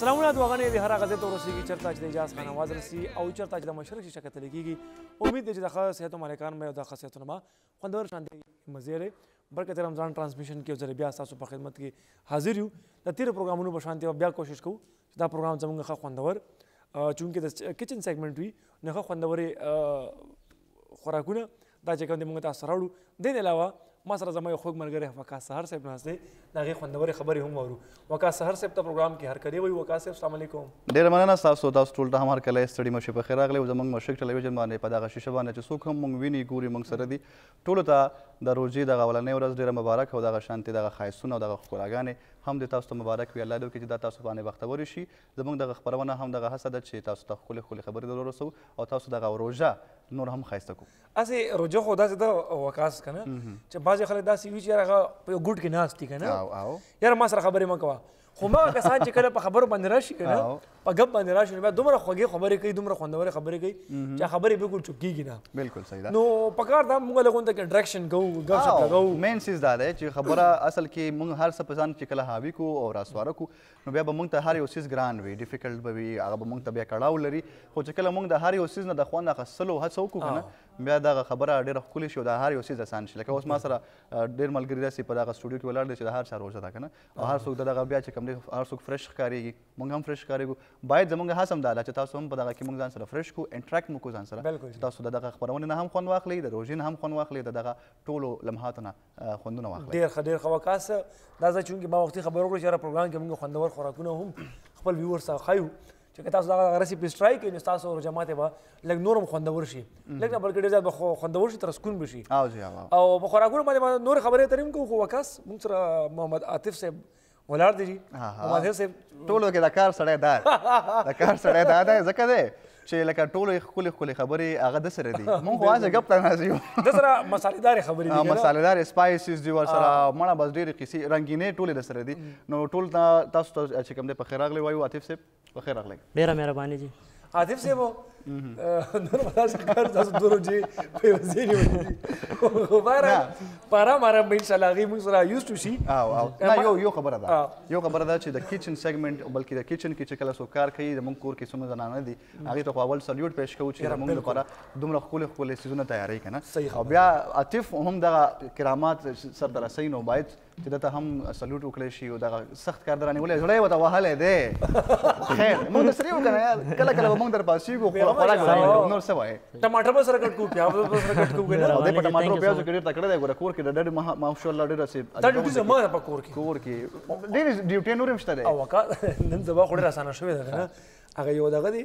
سلامونه دعاګانې دې هر هغه ځای ته ورسېږي چېرته چې د اعجاز خان اواز رسي او چېرته چې د مشرق شیشه کتل کېږي امید دی چې د ښه صحتو مالکان به او د ښه صحتونه به خوندور شانتې مزې لري بلکې د رمضان ټرانسمیشن کې یو ځل بیا ستاسو په خدمت کې حاضر یو د تېرو پروګرامونو په شانتې به بیا کوشش کوو چې دا پروګرام زموږ ښه خوندور چونکې د کچن سیګمنټ وي نو ښه خوندورې خوراکونه دا چې کوم دی موږ تاسو راوړو دې نه علاوه ما سره زما یو خوږ ملګری وقاص سحر صاحب ناست دی د هغې خوندورې خبرې هم اورو وقاص سحر صاحب ته پروګرام کې هرکلی وایي وقاص صاحب السلام علیکم ډېره مننه ستاسو تاسو ټول ته هم هرکلی ستړي مه شئ په خیر راغلی او زموږ مشرق ټلویزیون باندې په دغه شیشه باندې چې څوک هم موږ ویني ګوري موږ سره دي ټولو ته د روژې دغه اولنۍ ورځ ډېره مبارک او دغه شانتې دغه ښایستونه او دغه ښکلاګانې هم دې تاسو ته مبارک وي الله دې وکړي چې دا تاسو باندې بختور شي زموږ دغه خپرونه هم دغه هڅه ده چی تاسو ته ښکلی ښکلی خبری در ورسو او تاسو دغه روژه نور هم ښایسته کو. هسې روژه خو داسې ده وقاص کنه چې بعضې خلک داسې وي چې یاره هغه په یو ګوټ کې ناست دي کنه یاره ما سره خبرې مه کوه خو هماغه کسان چې کله په خبرو باندې راشي کنه په ګپ باندې راشي نو بیا دومره خوږې خبرې کوي دومره خوندورې خبرې کوي چې خبرې بالکل چوپ کیږي نه بالکل صحیح ده نو پکار دا موږ له غونډه کې انټراکشن کوو ګپ شپ لګاو مین سیز دا دی چې خبره اصل کې موږ هر څه په ځان کې کله حاوی کو او راسواره کو نو بیا به موږ ته هر یو څیز ګران وي ډیفیکلټ به وي هغه به موږ ته بیا کړاو لري خو چې کله موږ د هر یو څیز نه د خوند اخیستلو هڅه وکړو که نه بیا دغه خبره ډېره ښکلې شي او د هر یو څیز اسان شي لکه اوس ما سره ډېر ملګري داسې په دغه سټوډیو کې ولاړ دي چې د هر چا روژه ده که نه او هر څوک دغه بیا چې کوم دی هر څوک فرش ښکارېږي موږ هم فرش ښکارېږو باید زموږ هڅه هم دا ده چې تاسو هم په دغه کې موږ ځان سره فرش کړو انټراکټ مو کړو ځان سره چې تاسو د دغه خپرونې نه هم خوند واخلئ د روژې نه هم خوند واخلئ د دغه ټولو لمحاتو نه خوندونه واخلئ ډیر ښه ډیر ښه وکاس دا ځکه چې ما وختي خبرو کړو چې هر پروګرام کې موږ خوندور خوراکونه هم خپل ویور سره خایو چې که تاسو دا رسیپي ټرای کړئ نو تاسو او جماعت به لږ نورم خوندور شي لږ نه بلکې ډېر زیات به خوندور شي تر سکون به شي او په خوراکونو باندې نور خبرې ترې هم کوو خو وکاس موږ سره محمد عاطف صاحب ولاړ دی جی ماده صاحب ټولو کې د کار سړی دا د کار سړی دا دی ځکه دی چې لکه ټولو خولې خولې خبرې هغه د سره دي مونږ واځه غپ ته نازي یو د سره مسالېدار خبرې دي مسالېدار سپایسز دی ور سره مړه بس ډېرې قصې رنگینې ټولې د سره دي نو ټول تاسو ته چې کوم دې په خیر راغلی وایو عاطف صاحب بخیر راغلی ډیره مهرباني جی عاطف صاحب نور به تاسو کار تاسو دوه ورځې په یوه ځای نیولي دي خو بهرحال په ارام ارام به انشاءالله هغوی موږ سره یوز ټو شي یو یو خبره ده یو خبره ده چې د کچن سیګمنټ بلکې د کچن کې چې کله څوک کار کوي زموږ کور کې څومره زنانه دي هغوی ته خو اول سلیوټ پیش کوو چې زموږ لپاره دومره ښکلې ښکلې څیزونه تیاروي که نه او بیا عاطف هم دغه کرامات سرته رسوي نو باید چې ده ته هم سلوټ وکړی شي او دغه سخت کار درانه ولې زړه یې ورته وهلی دی خیر مونږ ته سره یو که نه کله کله به مونږ در پاسېږو خو خوراک به نه نور څه وایې ټماټر به سره کټ کوو پیاز به سره کټ کوو که نه دی په ټماټرو پیازو کې ډېر تکړه دی ګوره کور کې د ډډې ماشاءالله ډېر سي دا ډیوټي زما ده په کور کې کور کې ډېرې ډیوټۍ نور هم شته دی او وکا نن سبا خو ډېر اسانه شوې ده که نه هغه یو دغه دی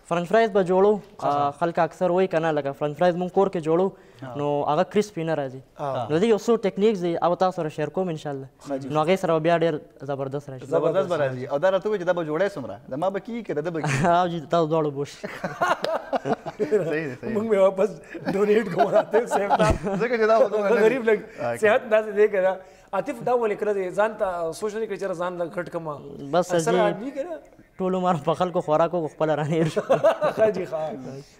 فرنچ فرایز به جوړو خلک اکثر وایي کنه لکه فرنچ فرایز مونږ کور کې جوړو نو هغه کریسپي نه راځي نو دې یو څو ټیکنیکس دي او تاسو سره شیر کوم ان شاء الله نو هغه سره بیا ډیر زبردست راشي زبردست به راځي او دا راته وایي چې دا به جوړې سمره دا ما به کی کړه دا به کی ها جی تاسو دواړو بوش صحیح دی صحیح مونږ واپس ډونیټ کوو راته صحت ځکه چې دا غریب لګ صحت داسې دی کنه عاطف دا ولې کړه دې ځان ته سوچ نه کوي چې ځان له غټ کما بس سره دی کنه ټول عمر په خلکو خوراکو خپل رانیر شو خاجي خا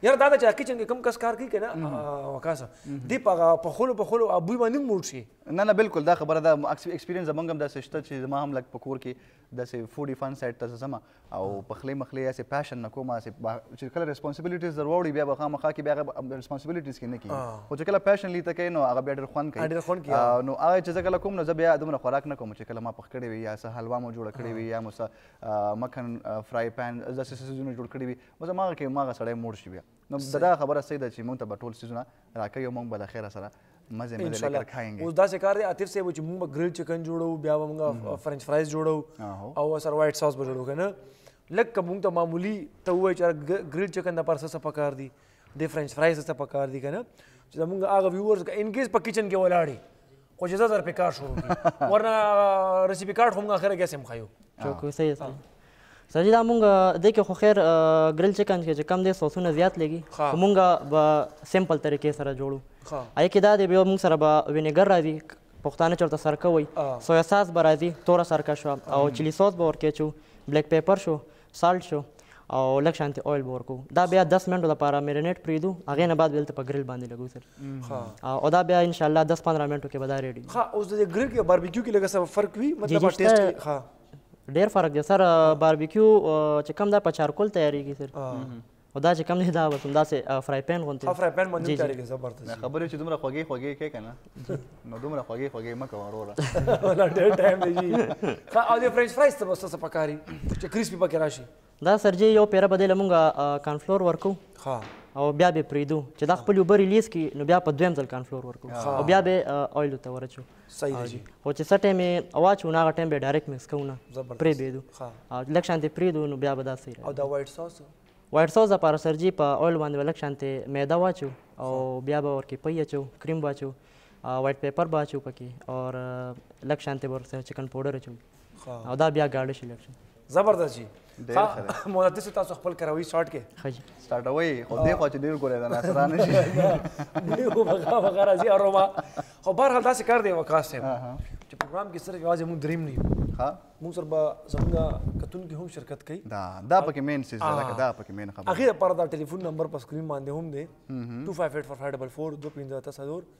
یار دا چې کچن کې کم کس کار کوي کنه وکاسه دی په په خلو په خلو ابوي باندې موټ شي نه نه بالکل دا خبره ده ایکسپیرینس زمونږ هم دا سشته چې زما هم لګ پکور کې داسې فوډي فن سایټ ته زه ځم او پخلی مخلی هسې پیشن نه کوم هسې چې کله ریسپانسیبلیټیز در واوړي بیا به خامخا کې بیا هغه ریسپانسیبلیټیز کې نه کېږي خو چې کله پیشنلی ته کوې نو هغه بیا ډېر خوند کوي نو هغه چې زه کله کوم نو زه بیا دومره خوراک نه کوم چې کله ما پخ کړی وي یا څه حلوا مو جوړه کړې وي یا مو څه مکن فرای پین داسې څه څیزونه جوړ کړي وي بس هماغه کې هماغه سړی موړ شي بیا نو دا خبره صحیح ده چې مونږ ته به ټول سیزونه راکوي او مونږ به له خیره سره مزه مې له کر کھاینګي اوس دا څه کار دی عاطف صاحب چې موږ ګریل چکن جوړو بیا موږ فرنچ فرایز جوړو او سر وایټ ساس به جوړو کنه لکه موږ ته معمولی ته وای چې ګریل چکن د پرسه څه پکار دی د فرنچ فرایز څه پکار دی کنه چې موږ هغه ویورز ان کیس په کچن کې ولاړی خو چې زر په کار شروع کی ورنه رسیپی کارت هم اخره کې سم خایو چوکو صحیح صحیح سړي دا مونږ د کې خو خیر ګرل چکن کې چې کم دی سوسونه زیات لګي خو مونږ به سیمپل طریقې سره جوړو اې کې دا دی به مونږ سره به وینیګر راځي پښتانه چرته سرکه وای سویا ساس به راځي توره سرکه شو او چلی سوس به ورکې چو بلیک پیپر شو سالټ شو او لږ شانتي اویل به ورکو دا بیا 10 منټو لپاره میرینیټ پریدو هغه نه بعد به دلته په ګریل باندې لګو سر او دا بیا ان شاء الله 10 15 منټو کې به دا ریډي ها اوس د ګریل کې باربیکیو کې لږه څه فرق وي مطلب ټیسټ کې ها ډیر فرق دی سر باربیکیو چې کم دا په چارکول تیاریږي سر او دا چې کوم دی دا بس همداسې فرای پین غوندې فرای پین باندې هم کارېږي زبردست دا خبرې چې دومره خوږې خوږې کوې که نه نو دومره خوږې خوږې مه کوه وروره ولا ډېر ټایم دی جي ښه او دې فرینچ فرایز ته به ستاسو پکار وي چې کریسپي پکې راشي دا سر جي یو پیره به دی له مونږ کانفلور ورکو ښه او بیا به پریدو چې دا خپل اوبه ریلیز کی نو بیا په دویم ځل کانفلور ورکو او بیا به آیل ته ورچو صحیح دی جی خو چې څه ټایم یې واچو نو هغه ټایم به ډایرکټ مکس کوو نه پرې بېدو او لږ شان دې پرېږدو نو بیا به دا صحیح او دا وایټ ساس وایټ ساس لپاره سر جي په اویل باندې به لږ شان دې میده واچو او بیا به ورکې پی اچو کریم به اچو وایټ پیپر به اچو پکې او لږ شان دې ورسره چکن پاوډر اچو او دا بیا ګاډه شي لکشن زبردست جی مولاتي سي تاسو خپل کروي شارټ کې خجي سټارټوي خو دې خو چې ډیر ګورې دا ناسره نه شي دې خو بغا بغا راځي اروما خو بهر حال داسې کار دی وکاس صاحب چې پروګرام کې صرف یوازې موږ دریم نه یو ها موږ سره به زموږ کتون کې هم شرکت کوي دا دا پکې مین سیز ده دا پکې مین خبره هغه لپاره دا ټلیفون نمبر په سکرین باندې هم دی 258454 دوه پنځه تاسو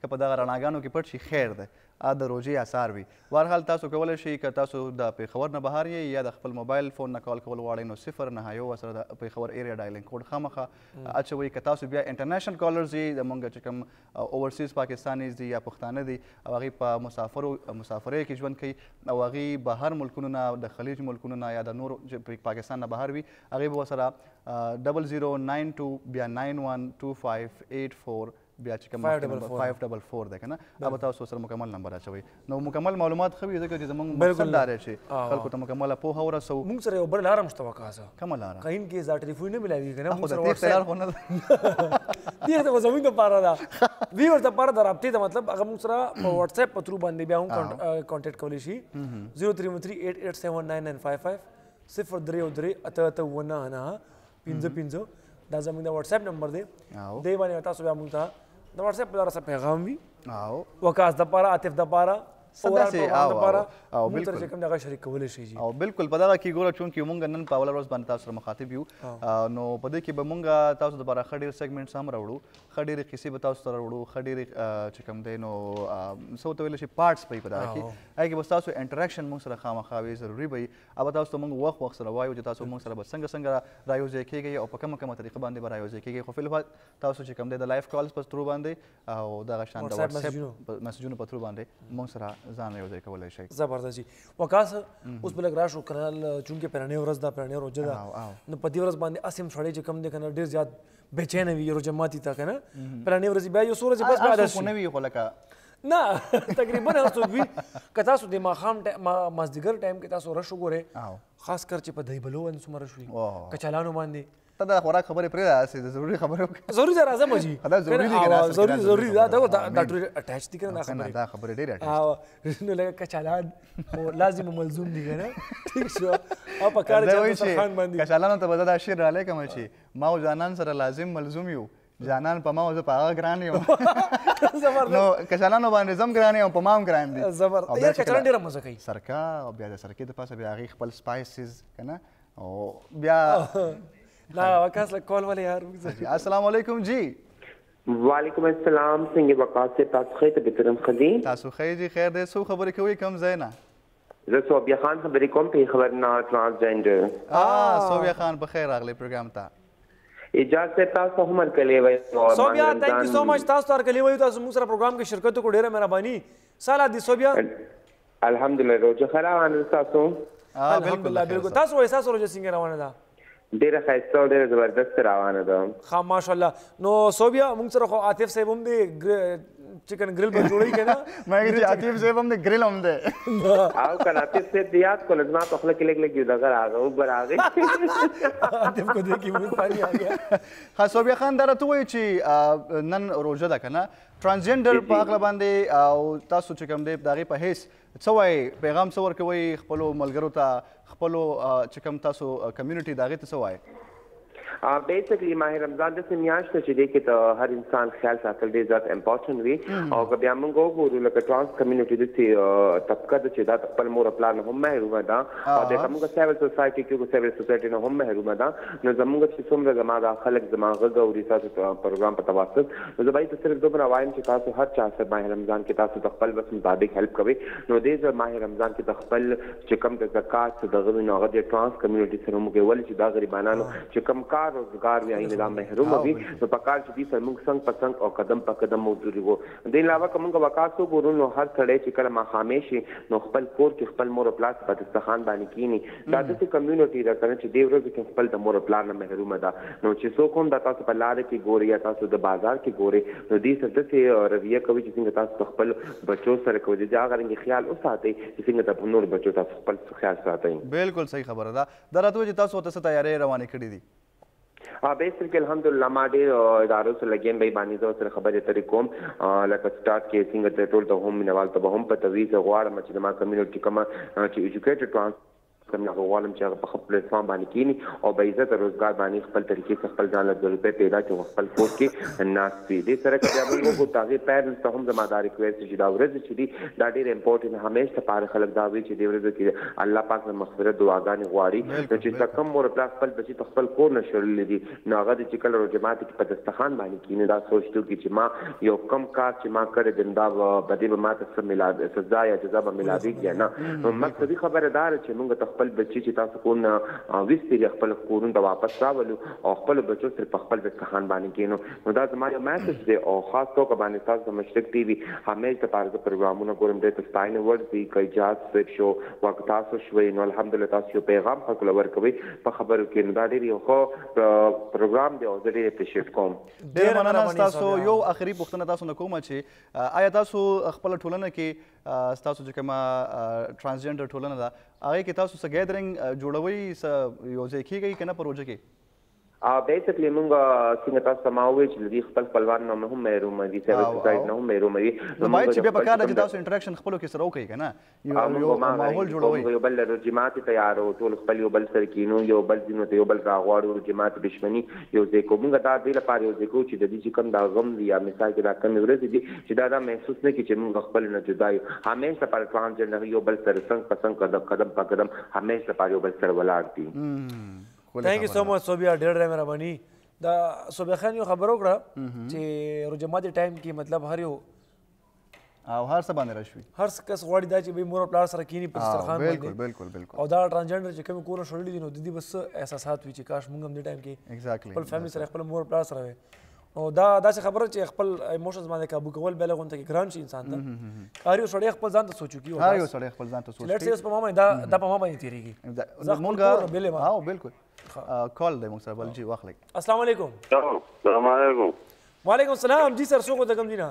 که په دغه رڼاګانو کې پټ شي خیر دی ا د روژې اثار وي وارحال تاسو کولی شي که تاسو د پیښور نه بهر یې یا د خپل موبایل فون نه کال کول غواړئ نو صفر نهه یو سره د پیښور ایریا ډایلنګ کوډ خامخا اچوئ که تاسو بیا انټرنیشنل کالرز یې زمونږ چې کوم اوورسیز پاکستانیز دي یا پښتانه دي او هغوی په مسافرو مسافرۍ کې ژوند کوي او هغوی بهر ملکونو نه د خلیج ملکونو نه یا د نور پاکستان نه بهر وي هغوی به ورسره ډبل زیرو ناین ټو بیا ناین وان ټو فایف ایټ فور بیا چې کوم مخکې نمبر 544 ده کنه دا به تاسو سره مکمل نمبر اچوي نو مکمل معلومات خو یې ځکه چې زمونږ مقصد دا دی چې خلکو ته مکمله پوهه ورسو مونږ سره یو بل لار مشته وکاسه کوم لار کین کې زا ټلیفون نه ملاوي کنه مونږ سره وخت لار خو نه دې ته زمونږ ته پاره دا وی ورته پاره د رابطې ته مطلب هغه مونږ سره په واتس اپ پترو باندې بیا هم کانټیکټ کولی شي 03138879955 0 3 3 8 8 1 9 پنځه پنځه دا زموږ د واتس اپ نمبر دی دی باندې تاسو بیا موږ ته د واتس اپ لپاره څه پیغام وي او وکاس د پاره عاطف د پاره سداسي او او بالکل چې کوم دغه شریک کول شي جی او بالکل په دغه کې ګوره چون کې مونږ نن په اول ورځ باندې تاسو سره مخاطب یو نو په دې کې به مونږ تاسو د بارا خډیر سیګمنټ سم راوړو خډیر قصې به تاسو سره وړو خډیر چې کوم دی نو سو ته ویل شي پارټس په دغه کې هغه کې بس تاسو انټریکشن مونږ سره خامخا وي ضروری به ابه تاسو ته موږ وخت وخت سره وایو چې تاسو موږ سره به څنګه څنګه رایوځای کیږئ او په کومه کومه طریقه باندې به رایوځای کیږئ خو فی الحال تاسو چې کوم دی د لایف کالز په ترو باندې او دغه شان د واتس اپ مسجونو په ترو باندې موږ سره ځان رایوځای کولای شئ زبردست جی وکاس اوس بلګ راشو کنال چونکه پرانه ورځ دا پرانه روزه ده نو په دې ورځ باندې اسیم سړی چې کوم دی کنه ډیر زیات بچینه وی روزه ماتي تا کنه پرانه ورځ بیا یو سورج بس بعد شو نه وی خو لکه نه تقریبا هر څوک وي که تاسو د ماښام مازدیګر ټایم کې تاسو رش وګورئ خاص کر چې په دایبلو باندې څومره رش وي کچالانو باندې ته دا خوراک خبرې پرې ده چې ضروري خبرې وکړې ضروري ده راځم جی دا ضروري دي کنه ضروري ضروري دا دا دا ټول اٹیچ دي کنه دا خبرې دا خبرې ډېر اٹیچ نو لکه کچالان او لازم ملزوم دي کنه ٹھیک شو او په کار چې خان باندې کچالانو ته به دا شعر را لکم چې ما او جانان سره لازم ملزوم یو ځانان په ما او زه په هغه ګران یم زبردست نو کچالانو باندې زم ګران یم په ما هم ګران دي زبردست یار کچالان ډېره مزه کوي سرکه او بیا د سرکې د پاسه بیا هغې خپل سپایسز که نه او بیا دا وکاس له کول ولې یار السلام علیکم جی وعلیکم السلام څنګه وکاس ته تاسو خې ته بترم خدي تاسو خې جی خیر دې سو خبرې کوي کم ځای نه زه صوبیا خان خبرې کوم پیښور نه ترانسجنډر آ صوبیا خان په خیر راغلی پروګرام ته اجازه صاحب تاسو ته هم هرکلی وایم صوبیا تانک یو سو مچ تاسو ته هرکلی وایو تاسو موږ سره پروګرام کې شرکت وکړو ډیره مهرباني سالا دي صوبیا الحمدلله روزه ښه روانه ده تاسو الحمدلله بالکل تاسو وایي تاسو روزه څنګه روانه ده ډیره خایسته او ډیره زبردست روانه ده ها ماشاءالله نو سوبیا موږ سره خو عاطف صاحب هم دی چکن ګریل به جوړی کنه ما چې عاطف صاحب هم دی ګریل هم دی او کنه عاطف صاحب دی یاد کول زما په خله کې لګ لګ یو دغه راغه او براغه عاطف کو دې کې مو پانی آ گیا ها سوبیا خان درته وای چې نن روزه ده کنه ترانسجندر په اغله باندې او تاسو چې کوم دی دغه په هیڅ څه وایې پیغام څه ورکوئ خپلو ملګرو ته خپلو چې کوم تاسو کمیونټي د هغې ته څه وایې؟ بیسیکلی ماه رمضان د سه میاشت ده چې دې کې ته هر انسان خیال ساتل ډیر زیات امپورټنت وي او که بیا موږ وګورو لکه ترانس کمیونټي د سه طبقه ده چې دا خپل مور پلان نه هم محرومه ده او د کومه سیول سوسایټي کې کو سیول سوسایټي نه هم محرومه ده نو زموږ چې څومره زما دا خلک زما غږ او ریسرچ پروګرام په تواسط زه بایی ته صرف دومره وایم چی تاسو هر چا سه ماه رمضان کی تاسو د خپل وس مطابق هیلپ کوی نو دی زه ماه رمضان کی د خپل چی کوم د زکات سه دغه وی نو هغه دی ټرانس کمیونټی سره موږ ولی چی دا غریبانانو چی کوم کار روزګار وی عین دا محروم وی نو پکار چی دی سره موږ څنګ په څنګ او قدم په قدم موجود وو دی علاوه که موږ وقاص وګورو نو هر سړی چی کله ماښامی شی نو خپل کور کی خپل مور او پلار سه په دسترخوان باندی کینی دا داسې کمیونټي ده کنه چې دې ورځو کې خپل د مور پلار نه محرومه ده نو چې څوک هم دا تاسو په لار کې ګوري یا تاسو د بازار کې ګوري نو دې سره داسې رویه کوي چې څنګه تاسو په خپل بچو سره کوي د هغه رنګ خیال وساتئ چې څنګه د په نور بچو تاسو خپل خیال ساتئ بالکل صحیح خبره ده دا راته وایي چې تاسو ورته څه تیارې روانې کړې دي ا بیسر کې الحمدلله ما ډیر ادارو سره لګیم به باندې زو سره خبرې اترې کوم لکه سټارټ کې څنګه ته ټول ته هم مینوال ته به هم په تویز غواړم چې ما کمیونټي کوم چې ایجوکیټډ ټرانس کوم هغه غواړم چې هغه په خپل پلیټ فارم باندې کینی او به عزت روزګار باندې خپل طریقې خپل ځان له روپې پیدا کړي خپل کور کې ناس پۀ دې سره چې بيا مونږ وګورو د هغې پېرنټس ته هم زما دا ريکوېسټ دی چې دا ورځې چې دي دا ډېرې امپورټنټ دي همېش د پاره خلک دا وائي چې دې ورځو کې الله پاک نه مغفرت دعاګانې غواړي نو چې څۀ کم مور پلار خپل بچي پۀ خپل کور نه شړلي دي نو هغه دې چې کله روژه ماتي کې پۀ دسترخوان باندې کېني دا سوچ دې وکړي چې ما يو کم کار چې ما کړی دی نو دا پۀ دې به ماته څۀ ملاوې سزا يا جزا به ملاوېږي يا نه نو مقصدي خبره دا ده چې مونږ ته خپل بچي چې تاسو کور نه ويستي دي خپل کورونو ته واپس راولو او خپلو بچو سره پۀ خپل دسترخوان باندې کېنو. نو دا زما یو میسج دی او خاص توګه باندې تاسو د مشرق ټي وي همیش د پاره زه پروګرامونه ګورم ډېر ستاینه وړ دي که اجاز صاحب شو وګ تاسو شوي نو الحمدلله تاسو یو پیغام خلکو له ورکوي په خبرو کې نو دا ډېر یو ښه پروګرام دی او زه ډېر اپریشیټ کوم ډېر مننه تاسو یو اخري پوښتنه تاسو نه کوم چې آیا تاسو خپل ټولنه کې تاسو چې کومه ترانسجنډر ټولنه ده هغه کې تاسو څه ګیدرینګ جوړوي څه یو ځای کیږي کنه پروژه کې او بیسیکلی مونږ څنګه تاسو ته ما وویل چې د دوی خپل خپلوان نه هم محروم دي سیول سوسایټ نه هم محروم دي نو باید چې بیا په کار ده چې تاسو انټراکشن خپلو کې سره وکړئ که نه یو ماحول جوړوئ یو بل لرو جماعت تیارو ټول خپل یو بل سره کینو یو بل ځینو ته یو بل راغواړو جماعت دشمني یو ځای کوو مونږ دا دې لپاره یو ځای کوو چې د دوی چې کوم دا غم وي یا مثال کې دا کمې ورځې دي چې دا دا محسوس نه کړي چې مونږ خپل نه جدا یو همیش لپاره ټرانسجنډر یو بل سره څنګ په څنګ قدم په قدم همیش لپاره یو بل سره ولاړ دي ثانک یو سو مچ صوبیا ډېر ډېر مهرباني دا صوبیا خان یو خبر وکړه چې روزه ماتي ټایم کې مطلب هر یو او هر څه باندې راشوي هر څه کس غواړي دا چې به مور او پلار سره کینی په دسترخوان باندې بالکل بالکل بالکل او دا ترانسجنډر چې کوم کور شړلې دي نو د دې بس احساسات وي چې کاش موږ هم دې ټایم کې exactly. خپل فیملی سره خپل مور پلار سره وي او دا داسې خبره چې خپل ایموشنز باندې قابو کول بل غونته کې ګران شي انسان ته هر یو سړی خپل ځان ته سوچو کیو هر یو سړی خپل ځان ته سوچو لیټس اوس په ما باندې دا دا په ما باندې تیریږي زه مونږه بل ما او بالکل کال دی مونږ سره بل جی واخلې السلام علیکم السلام علیکم وعلیکم السلام جی سر سوګو دګم دینه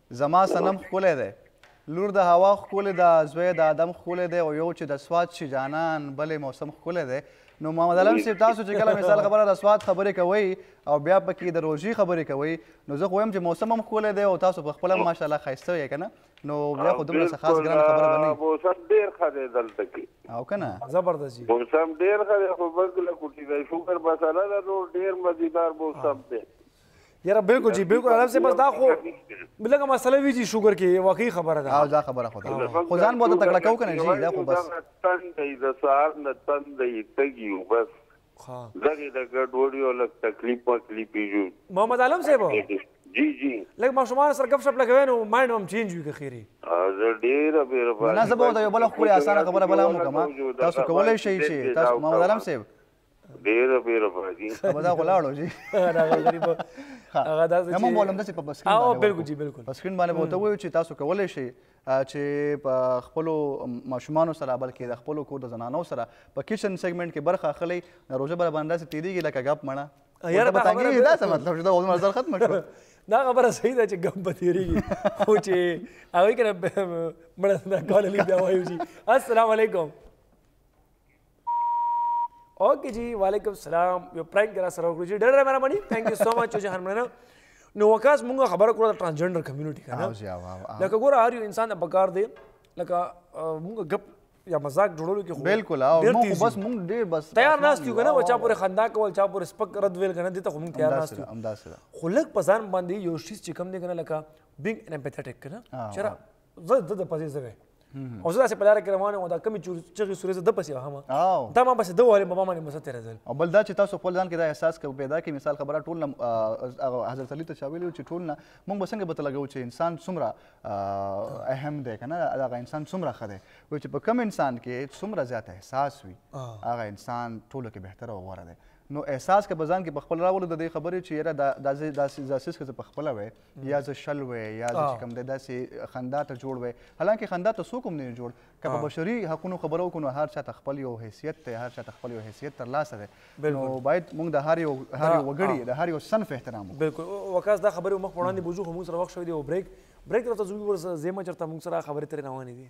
زما صنم ښکلی دی لور د حوا ښکلی ده زوی د ادم ښکلی دی او یو چې د سوات شي جانان بل یې موسم ښکلی دی نو محمد علم صاحب تاسو چې کله مثال خبره د سوات خبرې کوئ او بیا پکې د روژې خبرې کوئ نو زه خو وایم چې موسم هم ښکلی دی او تاسو په خپله ماشاءالله ښایسته یې که نه نو بیا خو دومره څه خاص ګرانه خبره به نه موسم ډېر ښه دی دلته کې او که نه زبردست جي موسم ډېر ښه دی خو موږ له کوټي ځای شکر مسله ده نور ډېر مزیدار موسم دی یاره بالکل جی بالکل عرب سے بس دا خو بلګه مسله وی جی شوګر کې واقعي خبره ده او دا خبره خو ده خو ځان بوته تکړه کو کنه جی دا خو بس تن دی د سار نه تن دی تګیو بس دغه د ګډوډي او لک تکلیف مکلی پیجو محمد عالم صاحب جی جی لکه ما شمار سره غب شپ لګوي نو ماینډ هم چینج وي خیری زه ډیر بیر په نه زه به یو بل خو اسانه خبره بل هم کوم تاسو کولای شئ چې تاسو محمد عالم صاحب ډیر ډیر باجی ابا دا غلاړو جی دا غریب هغه دا چې مو مولم داسې په بسکین باندې او بالکل جی بالکل بسکین باندې وته وایو چې تاسو کولای شئ چې په خپل ماشومان سره بلکې د خپل کور د زنانو سره په کچن سیګمنټ کې برخه اخلي نو روزه بر باندې سي تیریږي لکه غپ مړه یاره په تاګي دا څه مطلب چې دا عمر زر ختم شو دا خبره صحیح ده چې غم به تیریږي خو چې هغه کنه مړه دا کول بیا وایو جی السلام علیکم اوکې جی وعلیکم السلام یو پرانک را سره وکړو جی ډېر مهرباني ثانک یو سو مچ جهان مننه نو وکاس مونږه خبره کړو د ترانسجندر کمیونټي کنه لکه ګوره هر یو انسان د بکار دی لکه مونږه غپ یا مزاق جوړولو کې خو بالکل او موږ بس موږ ډېر بس تیار ناست یو کنه چا پورې خندا کول چا پورې سپک رد ویل کنه دته خو موږ تیار ناست یو همدا سره خو لږ پزان باندې یو شیز چې کم دی کنه لکه بینګ ان امپیتټک کنه چیرې زه د د پسې زوی او زه داسې په لاره کې روان وم دا کمی چغې سورې زه د پسې وهم دا ما پسې د وهلې په ما باندې مسه تېرېدل او بل دا چې تاسو خپل ځان کې دا احساس کوي پیدا کې مثال خبره ټول نه حضرت علي ته چا ویلي چې ټول نه موږ به څنګه پته لګوو چې انسان څومره اهم دی که نه هغه انسان څومره ښه دی وایي چې په کم انسان کې څومره زیات احساس وي هغه انسان ټولو کې بهتره او غوره دی نو احساس که په ځان کې په خپل راولو د دې خبرې چې یاره دا دا دا سیس که زه په خپله وای یا زه شل وای یا زه چې کوم دی داسې خندا ته جوړ وای حالانکه خندا ته څوک هم نه جوړ که په بشري حقونو خبره وکړو نو هر چا ته خپل یو حیثیت دی هر چا ته خپل یو حیثیت تر لاسه دی نو باید موږ د هر یو هر یو وګړي د هر یو صنف احترام وکړو بالکل وکاس دا خبرې مخ وړاندې بوزو خو موږ سره وخت شوی دی او بریک بریک طرف ته ځو ور زیمه چرته موږ سره خبرې ترې روانې دي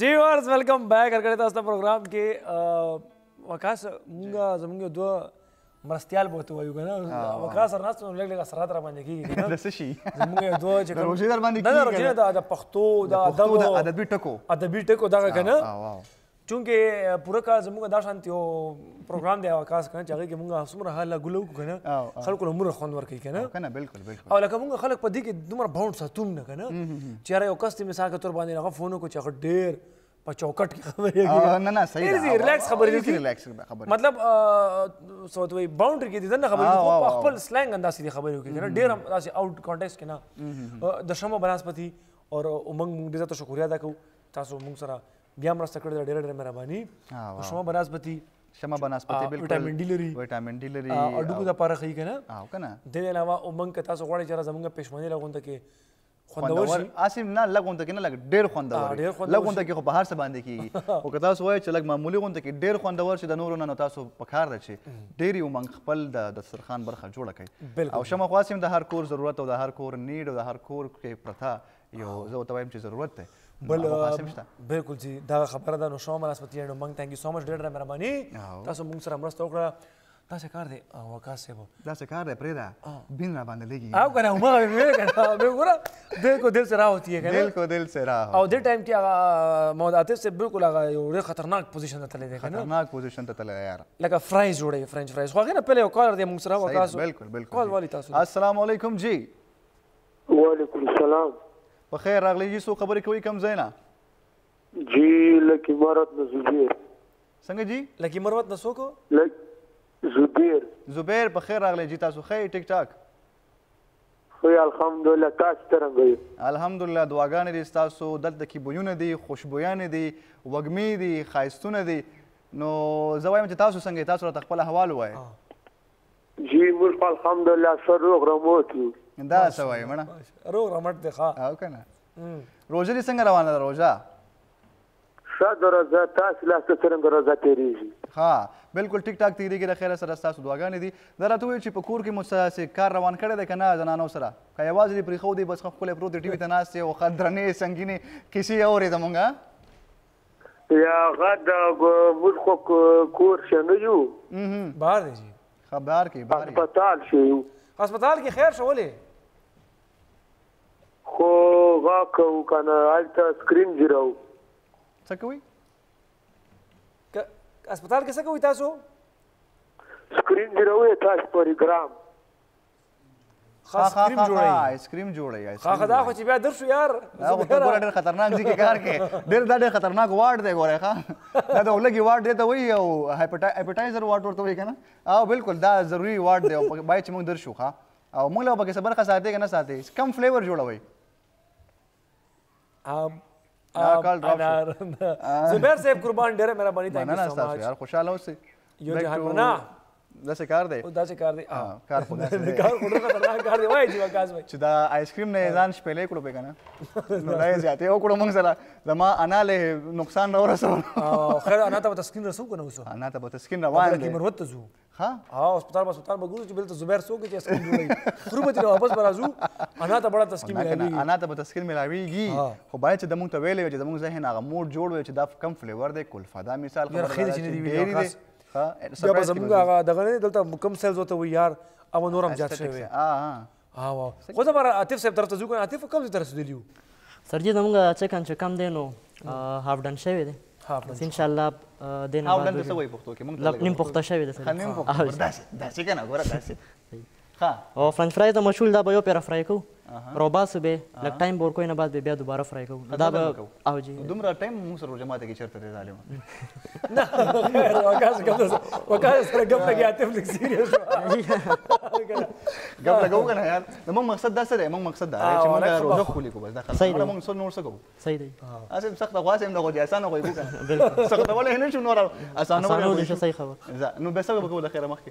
جی ورز ویلکم بیک هرکړی تاسو ته پروګرام کې وکاس مونږه زمونږ دوه مرستيال بوته وایو کنه وکړه سره ناس نو لګ لګ سره در باندې کیږي د څه شي زموږ دوه چې روزي در باندې کیږي نه روزي دا د پښتو دا ادب ادبي ټکو ادبي ټکو دا کنه چونکه پوره کال زموږ دا شانت یو پروګرام دی وکاس کنه چې هغه کې موږ څومره حاله ګلو کو کنه خلکو له موږ خوند ورکړي کنه کنه بالکل بالکل او لکه موږ خلک په دې کې دومره باوند ساتوم نه کنه چې را یو کس ته مثال کې تور باندې هغه فون کو چې هغه ډېر په چوکټ کې خبرې کوي نه نه صحیح دی ریلیکس خبرې کوي ریلیکس خبرې مطلب سو دوی باونډري کې دي نه خبرې کوي په خپل سلنګ انداز دي خبرې کوي کنه ډېر انداز اوټ کانټیکس کې نه د شمو بناسپتی او موږ موږ دې ته شکریا ادا کوو تاسو موږ سره بیا مرسته کړې ده ډېره ډېره مهرباني شما بنسبتي شمع بنسبتي بالکل وټامین ډي لري وټامین ډي لري او ډوګو د پاره خي کنه او کنه د دې علاوه او مونږ که تاسو غواړئ چې زمونږ پښمنۍ لغونده کې خوندور شي اسیم نه لګونته کې نه لګ ډیر خوندور لګونته کې خو په هر څه باندې کیږي او که تاسو وایئ چې لګ معمولی غونته کې ډیر خوندور شي د نورو نه نو تاسو په کار ده چې ډیر یو من خپل د دسترخوان برخه جوړه کړئ او شمه خو اسیم د هر کور ضرورت او د هر کور نیډ او د هر کور کې پرتا یو زه ورته وایم چې ضرورت دی بل بالکل چې دا خبره ده نو شو مراس په تلینو مونږ ثانک یو سو مچ ډېر ډېر مهرباني تاسو مونږ سره مرسته وکړه دا څه کار دی وکاس صاحب دا څه کار دی پرې دا بین را باندې لګي او کنه ما مې کنه به ګوره دل کو دل سره ہوتی ہے کنه دل کو دل سره او دې ټایم کې هغه محمد عاطف صاحب بالکل هغه یو ډېر خطرناک پوزیشن ته تللی دی کنه خطرناک پوزیشن ته تللی یار لکه فرایز جوړي فرنچ فرایز خو هغه نه پهله یو کالر دی مونږ سره وکاس بالکل بالکل کال والی تاسو السلام علیکم جی وعلیکم سلام په خیر راغلی جی سو خبرې کوي کم زینا جی لکی مرد نه زبیر څنګه جی لکی مروت نه سوکو لک زبیر زبیر په خیر راغلی جی تاسو خی ټیک ټاک خو الحمدلله تاسو څنګه یې الحمدلله دعاګانې دي تاسو دلته کې بویونه دي خوشبویانې دي وګمې دي خایستونه دي نو زه وایم چې تاسو څنګه تاسو راته خپل احوال وایي جی موږ په الحمدلله ښه روغ رمټ یو دا څه وایي مړه روغ رمټ دی ښه او که نه روژه دې څنګه روانه ده روژه ښه د روژه تاسو لاس ته څرنګه روژه تېرېږي ها بالکل ټیک ټاک تېرېږي له خیره سره ستاسو دعاګانې دي دا راته وویل چې په کور کې مو څه کار روان کړی دی که نه زنانو سره که یوازې دې پرېښودی بس ښه ښکلی پروت دی ټي وي ته ناست یې او ښه درنې سنګینې کیسې یې اورېده مونږ یا غد موږ خو کور شه نه یو بهر دی جی خبر کې بهر هسپتال شو یو هسپتال کې خیر شو ولې خو غا کو کنه الته سکرین جراو څه کوي هسپتال کې څه کوي تاسو سکرین جراو تاسو پروګرام خاص کریم جوړي آیس کریم جوړي آیس کریم دا خو چې بیا درسو یار دا خو ګور ډېر خطرناک ځکه کار کې ډېر دا ډېر خطرناک وارډ دی ګوره ښا دا د ولګي وارډ دی ته وایي او هایپټایزر وارډ ورته وایي کنه او بالکل دا ضروری وارډ دی باید چې موږ درشو ښا او موږ له پکې صبر خا ساتي کنه ساتي کم فلیور جوړوي ام انار زبیر صاحب قربان ډیره مهرباني ته مننه تاسو یار خوشاله اوسئ یو جهان مننه دا څه کار دی دا څه کار دی کار خو نه کار خو نه خطرناک کار دی وای جیوا کاز وای چې دا آیس کریم نه ځان شپېلې کړو به کنه نو لای زیاتې او کړو موږ سره زما انا له نقصان را ورسول خیر انا ته تسکین رسو کنه اوس انا ته تسکین روان دی مروت زو ها ها هسپتال به هسپتال به ګورو چې بلته زبیر څوک دی چې اسکرین جوړوي خرو به ترې واپس به راځو انا ته بړه تسکین ملاویږي انا ته به تسکین ملاویږي خو باید چې د موږ ته ویلی وي چې زموږ ذهن هغه موډ جوړ وي چې دا کوم فلیور دی کلفه دا مثال خبره ده چې ډېری دی بیا به زموږ هغه دغه نه دلته کوم سیلز ورته وایي یار او نور هم زیات شوی ها وا خو زما عاطف صاحب طرف ته ځو کنه عاطف کوم ځای ته رسېدلي یو سر جي زمونږ چکن چې کم دی نو هاف ډن شوی دی بس ان شاء الله دې نه بعد څه وایي پښتو کې مونږ لپنیم پخته شوی دی سر نیم پخته داسې داسې کنه ګوره داسې ها او فرنچ فرای د مشول دا به یو پیر فرای کو روباسو به لک ټایم بور کوی نه بعد به بیا دوباره فرای کو دا به او جی دومره ټایم مو سره جماعت کې چرته دی ظالم نه خیر وکاس کوم وکاس سره ګپ لګي عاطف لګ سیریس ګپ لګو کنه یار نو موږ مقصد دا سره موږ مقصد دا چې موږ روزه خولې کو بس دا خلک موږ څو نور څه کوو صحیح دی اسیم سخت غواس هم نه غوډي اسانه کوي کنه سخت ولې نه شو نور اسانه ولې صحیح خبر نو به سبب کوو د خیره مخکې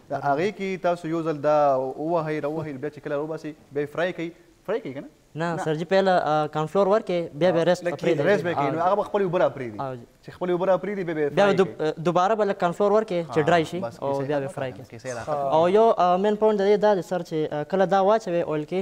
د هغې کی تاسو یو ځل دا ووهی راووهی نو بیا چی کلر وباسی بیا یی فرای کړئ فرای کړئ کنه نه سر جی پهله کارن فلور ورکړئ بیا به ریسټ ته پریږدئ ریسټ به کړئ نو هغه به خپلی اوبه راپریږدی چی خپلی اوبه راپریږدی بیا به یی فرای کړئ بیا دوباره به لږ کارن فلور ورکړئ چی ډرای شی او بیا به یی فرای کړئ او یو مین پوینټ د دې دا دی سر چی کله دا واچوی اویل کی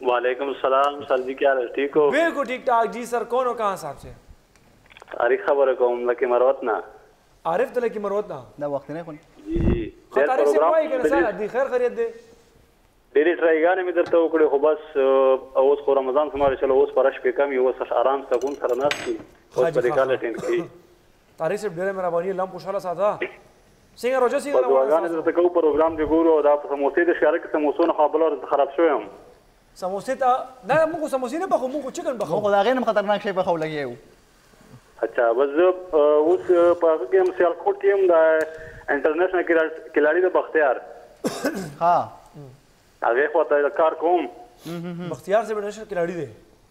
وعلیکم السلام سر جی کیا حال ہے ٹھیک ہو بالکل ٹھیک ٹھاک جی سر کون ہو کہاں صاحب سے عارف خبر کوم لکی مروت نا عارف ته لکی مروت نا دا وخت نه کول جی جی خو تعریف سے وای کنه سر دی خیر خیریت دی ډېرې ټرایګانې مې درته وکړې خو بس اوس خو رمضان سماره چلو اوس پرش په کمی اوس آرام سکون سره ناست یو اوس په دې کال ټینډ کې طارق صاحب ډیره مهرباني الله مو خوشاله ساته څنګه روژه څنګه روانه دعاګانې درته کوو پروګرام دې ګورو او دا په سموسې د ښکاره کې سموسو نه خوا بله ورځ خراب شوی یم سموسې ته نه موږ سموسې نه پخو موږ چکن پخو موږ د هغې نه خطرناک شی پخو لګیا یو اچھا بس زه اوس په هغه کې هم سیالکوټ کې هم د انټرنیشنل کلاړي د بختیار ها هغه خو ته کار کوم بختیار سه انټرنیشنل کلاړي دی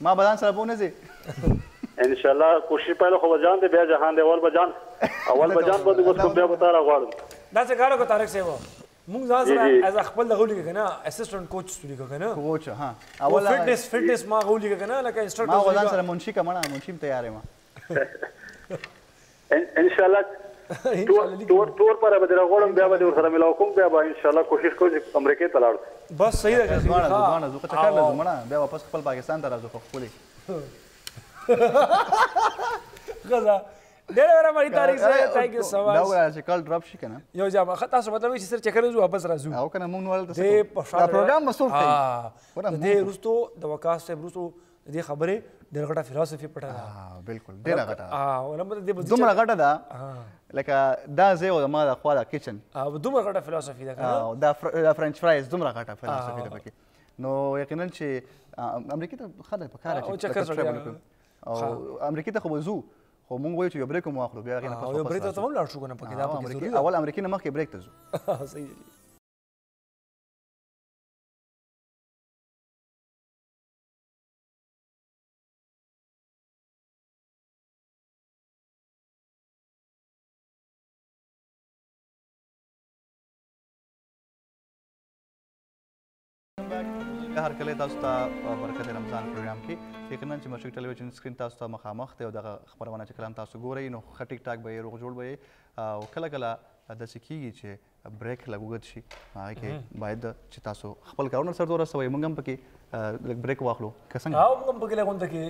ما بدان سره بو نه زی ان شاء الله کوشش پهله خو بجان دی بیا جهان دی اول بجان اول بجان باندې اوس کوم بیا به تاره غواړم دا څه کارو کو طارق صاحب مونږ ځان سره از خپل دغه لیکه کنه اسسټنټ کوچ څه لیکه کنه کوچ ها اول فټنس فټنس ما غو لیکه کنه لکه انسټرکټر ما ځان سره منشي کمنه منشي تیارې ما ان شاء الله تور تور پر به درغړم بیا به ورسره ملاو کوم بیا به ان شاء الله کوشش کوم چې امریکا ته لاړ بس صحیح ده چې ماړه ماړه زه کار نه زمړه بیا واپس خپل پاکستان ته راځو خپل غزا ډېر ډېر مې تاریخ سره ثانک یو سو مچ دا وایي چې کال ډراپ شي کنه یو ځما خطا سو مطلب چې سر چکر زو واپس راځو او کنه موږ نو دا پروګرام مسوف کړي دا روستو د وکاس صاحب روستو د دې خبرې ډېر غټه فلسفي پټه ده بالکل ډېر غټه او لمبه دې بده دومره غټه ده لکه دا زه او ما د خوا د کچن او دومره غټه فلسفي ده او دا د فرنچ فرایز دومره غټه فلسفي ده پکې نو یقینا چې امریکا ته خدای په کار چې چکر سره او امریکا ته خو وځو خو مونږ وایو چې یو بریک مو واخلو بیا غینه پس یو بریک ته هم لاړ شو کنه پکې دا پکې ضروري اول امریکا نه مخکې بریک ته ځو صحیح دی د هر کله تاسو ته برکت رمضان پروګرام کې یقینا چې مشرق ټلویزیون سکرین تاسو ته مخامخ دی او دغه خبرونه چې کلام تاسو ګورئ نو ښه ټیک ټاک به یې روغ جوړ به یې او کله کله داسې کیږي چې بریک لږ وګت شي هغه کې باید چې تاسو خپل کارونه سره تور سوي موږ هم پکې لږ بریک واخلو که څنګه او موږ پکې لګون ته کې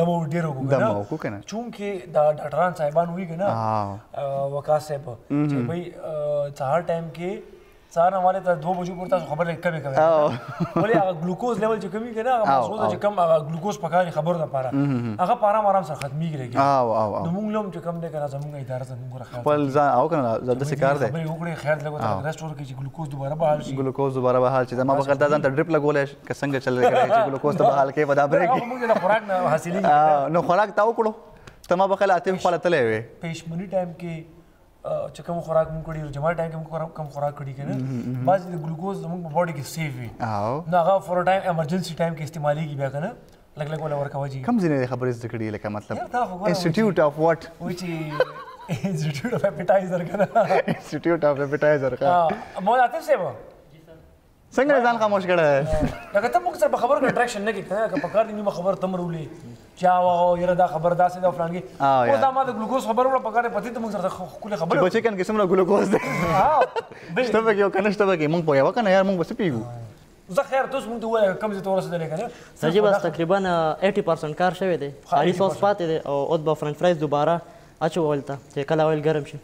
دمو ډیر وګو دمو وګو کنه چونکی دا ډاکټران صاحبان وی کنه وکا صاحب چې بھائی څهار ټایم کې سهار والے ته دوه بجو پورته خبرې کمې کوي ولې هغه ګلوکوز لیول چې کمی کنه هغه مسعود چې کم هغه ګلوکوز پکاري خبر نه پاره هغه پاره آرام سره ختمي کیږي نو موږ لوم چې کم نه کنه زموږ اداره خپل ځان او کنه دا د څه کار دی خبرې وکړې خیر لګو ته رست ورکړي چې ګلوکوز دوباره بحال شي ګلوکوز دوباره بحال شي ما به کړه ځان ته ډریپ لګولې که څنګه چل کړی چې ګلوکوز ته بحال کې ودا برې کې موږ نه خوراک نه حاصلې نو خوراک تا وکړو ته ما به کله اته خپل تلې وې پېشمنی ټایم کې چې کوم خوراک مونږ کړی جمع ټایم کې مونږ کوم خوراک کړی کنه بعض د ګلوکوز زموږ په باډي کې سیف وي نو هغه فور ټایم ایمرجنسي ټایم کې استعمالېږي بیا کنه لګ لګ ولا ورکوه جی کم زینې خبرې زده کړې لکه مطلب انسټیټیوټ اف واټ و چې انسټیټیوټ اف اپیټایزر کنه انسټیټیوټ اف اپیټایزر ها مولا عاطف صاحب څنګه ځان خاموش کړه لکه ته موږ سره په خبرو کې اټریکشن نه کیږي که په کار دې نیمه خبر تم رولې چا واو یره دا خبر داسې دا فلانګي او دا ما د ګلوکوز خبر وړه په کار پتی ته موږ سره خپل خبر چې بچی کن قسم له ګلوکوز ده ها شته به یو کنه شته به موږ په یو کنه یار موږ بس پیګو زه خیر ته مونږ ته وایې کوم ځای ته ورسېدلې کنه سجی بس تقریبا 80% کار شوی دی خالي سوس پاتې دی او اوس به فرنچ فرایز دوباره اچو اول ته چې کله اول ګرم شي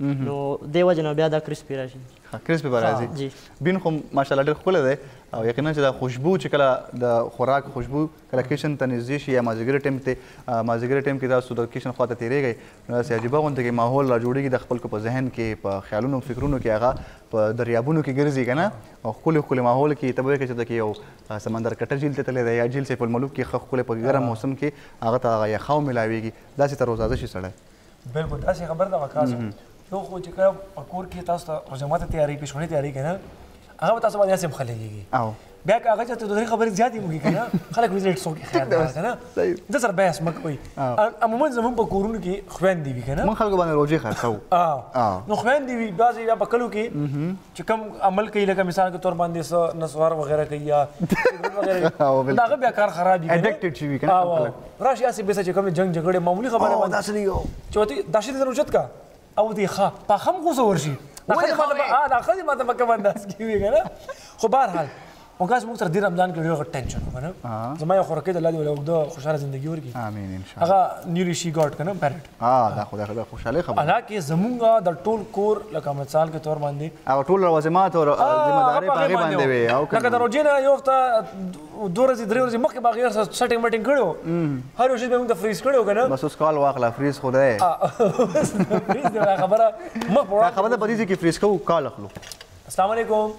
نو دی وجه نه بیا دا کرسپي راشي کرسپي به راځي بین خو ماشاءالله ډېر ښکلی دی او یقینا چې دا خوشبو چې کله د خوراک خوشبو کله کیچن ته نږدې شي یا مازیګر ټیم ته مازیګر ټیم کې تاسو د کیچن خواته تیریږئ نو داسې عجیبه غونته کې ماحول را جوړیږي د خپل په ذهن کې په خیالونو فکرونو کې هغه په دریابونو کې ګرځي کنه او خپل خپل ماحول کې ته به کې چې د یو سمندر کټه جیل ته تللی دی یا جیل سیف الملوک کې خپل په ګرم موسم کې هغه ته هغه یخاو ملاویږي داسې تر وزازه شي سړی بلکل داسې خبره ده وقاص یو خو چې کله په کور کې تاسو ته روزمات تیاری پیشونی تیاری کنه هغه به تاسو باندې اسیم خلګيږي بیا که هغه چې ته دوی خبرې زیاتې مو کنه خلک ویل ډېر څوک خیر ده کنه د سر بحث مکه وي عموما زمون په کورونو کې خويندې وي کنه مون خلک باندې روزي خرڅو نو خويندې وي بعضي بیا په کلو کې چې کوم عمل کوي لکه مثال کې تور باندې سو نسوار وغیرہ کوي یا دا غو بیا کار خراب دي اډیکټډ شي وی کنه راشي اسی به چې کوم جنگ جګړه معمولی خبره باندې دا سړي یو چوتي دا شي درو چت کا او دی ښه په خم غوسه ورشي دا خدای ماته ا دا خدای ماته په کوم انداز کې وی کنه خو بهر حال او ګاز موږ تر دې رمضان کې ډېر غټ ټینشن و کنه زما یو خورکې د الله دې ولا وګدا خوشاله ژوندۍ ورکړي امين ان شاء الله هغه نیولی شي ګاټ کنه پیرټ ها دا خدای خدای خوشاله خبر حالانکه زمونږه د ټول کور لکه مثال کې تور باندې هغه ټول لوازمات او ذمہ داري په باندې وي او لکه د روجې نه یو وخت دوه ورځې درې ورځې مخکې باغ یې سره سټینګ میټینګ کړو هر یو شی به موږ د فریز کړو کنه بس اوس کال واخلا فریز خو دی فریز دا خبره مخ خبره په دې کې فریز کوو کال اخلو السلام علیکم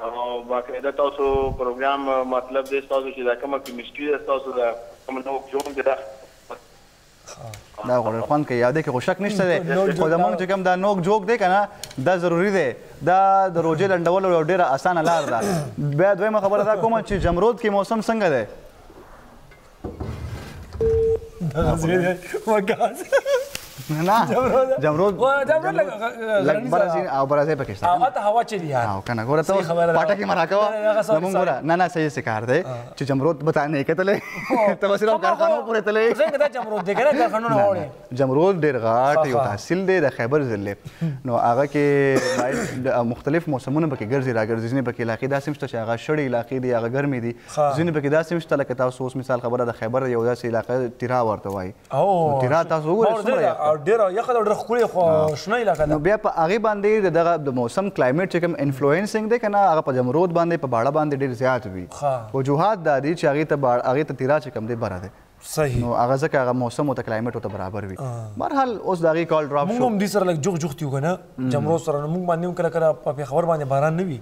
او باقاعده تاسو پروګرام مطلب دی تاسو چې دا کومه کیمسټري ده تاسو دا کوم نو جون کې دا دا غوړې خوند کوي یادې کې خو شک نشته دی خو زمونږ چې کوم دا نوک جوک دی که نه دا ضروري دی دا د روژې لنډولو یو ډېره اسانه لار ده بیا دویمه خبره دا کومه چې جمرود کې موسم څنګه دی دغه ځای دی وګاز نه جمرود لګ برازیل او برازیل پکې شته او ته هوا چلی یار او کنه ګوره ته پټه کې مرا کوا زمون ګوره نه نه صحیح سکار دی چې جمرود بتا نه کتلې ته وسره کارخانو پورې تلې څنګه دا جمرود دې کنه کارخانو نه وړي جمرود ډېر غاټ یو تحصیل دی د خیبر ضلع نو هغه کې باید مختلف موسمونه پکې ګرځي راګرځي ځینې پکې علاقې داسې هم شته چې هغه شړې علاقې دي هغه ګرمې دي ځینې پکې داسې هم شته لکه تاسو اوس مثال خبره د خیبر یو داسې علاقه تیرا ورته وایي نو تیرا تاسو وګورئ څومره ډېره یخه ده ډېره ښکلې خو شنه علاقه ده نو بیا په هغې باندې د دغه د موسم کلایمټ چې کوم انفلوئنسنګ دی که نه هغه په جمرود باندې په باړه باندې ډېر زیات وي وجوهات دا دي چې هغې ته هغې ته تیرا چې کوم دی بره دی صحیح. نو هغه ځکه هغه موسمو ته کلایمټو ته برابر وي به هر حال اوس د هغې کال ډراپ شو. موږ هم دې سره لږ جوخت جوخت یو که نه جمرو سره نو موږ باندې هم کله کله په پېښور باندې باران نه وي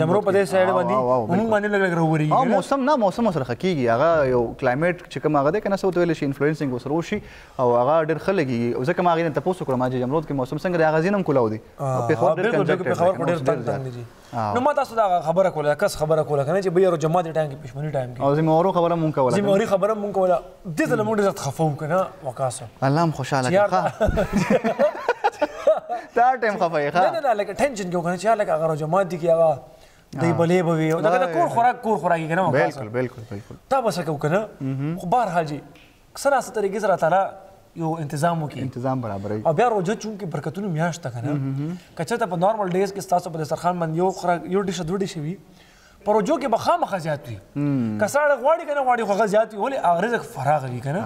جمرو په دې سایډ باندې موږ باندې لږ لږ راورېږي. او موسم نه موسم سره ښه کېږي هغه یو کلایمټ چې کوم هغه دی که نه څه ورته ویلی شي انفلوینسنګ ورسره وشي او هغه ډېر ښه لګېږي او ځکه ما هغې نه تپوس وکړو ما چې جمرود کې موسم څنګه دی هغه ځین هم کولاو دی او پېښور ډېر کنجکټېډ دی. نو ما تاسو دا خبره کوله کس خبره کوله کنه چې به یو جماعت ټایم کې پښمنی ټایم کې او زمورو خبره مونږ کوله زموري خبره مونږ کوله د دې له مونږ ډیر خفو کنه وکاسه الله هم خوشاله کړه دا ټایم خفه یې ښه نه نه لکه ټینشن کې وکنه چې لکه هغه جماعت دی کې هغه دی بلې به وي دا کور خوراک کور خوراکي کنه بالکل بالکل بالکل تا بس کو کنه خو بهر حاجی سره ست طریقې سره تعالی یو تنظیم وکړي تنظیم برابرای او بیا روزه چون کې برکتونو میاشت ده کنه کچه ته په نارمل ډیز کې تاسو په دسترخوان باندې یو خره یو ډیش دوه ډیش وي پر روزو کې بخا مخه زیات وي کساړه غواړي کنه غواړي خوغه زیات وي ولې هغه رزق فراغ وي کنه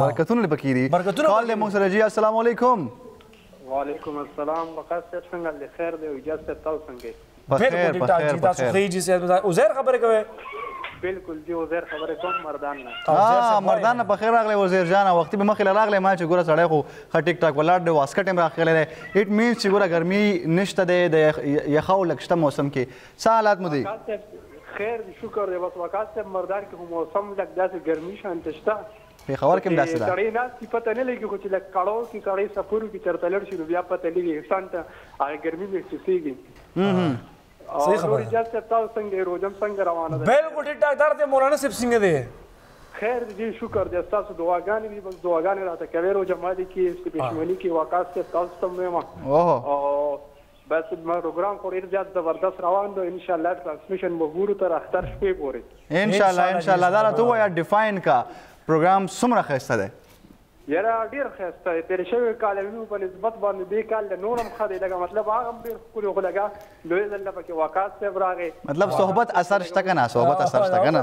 برکتونه پکې دي برکتونه کال له موږ سره جی السلام علیکم وعلیکم السلام وقاص صاحب څنګه له خیر دی او اجازه صاحب تاسو څنګه بخیر بخیر تاسو خې جی سید عزیر خبرې کوي بالکل جی عزیر خبرې کوم مردان نه ها مردان نه بخیر راغلی عزیر جان وخت به مخې راغلی ما چې ګوره سړی خو خ ټیک ټاک ولاړ دی واسکټ هم راخلی دی اټ مینز چې ګوره ګرمي نشته دی د یخاو لکشته موسم کې څه حالات مو دي خیر شکر دی بس وکاس صاحب مردان کې هم موسم لګ داسې ګرمي شانته شته پېښور کې هم داسې ده. سړی ناست وي پته نه لګي خو چې لږ کړو کې سړی سفر وکړي چرته لړ شي نو بیا پته لګي انسان ته هغه ګرمي محسوسېږي. صحیح خبره. نور اعجاز صاحب تاسو څنګه یې روژه هم څنګه روانه ده. بلکل ټیک ټاک دار دی مولانا صاحب څنګه دی. خیر دی ډیر شکر دی ستاسو دعاګانې دي بس دعاګانې راته کوی روژه ماتي کې سپیشمني کې وقاص صاحب تاسو ته هم وایم او بس پروګرام خو ډیر زیات زبردست روان دی ان شاء الله ټرانسمیشن به ګورو تر اختر شپې پورې ان شاء الله ان شاء الله دا راته ووایه ډیفاین کا پروګرام څومره ښایسته دی یاره ډیر ښایسته دی تیر شوی کالونو په نسبت باندې دې کال له نورم ښه دی لکه مطلب هغه هم ډیر ښکلی خو لکه لوی ځل پکې وقاص صاحب راغی مطلب صحبت اثر شته کنه صحبت اثر شته کنه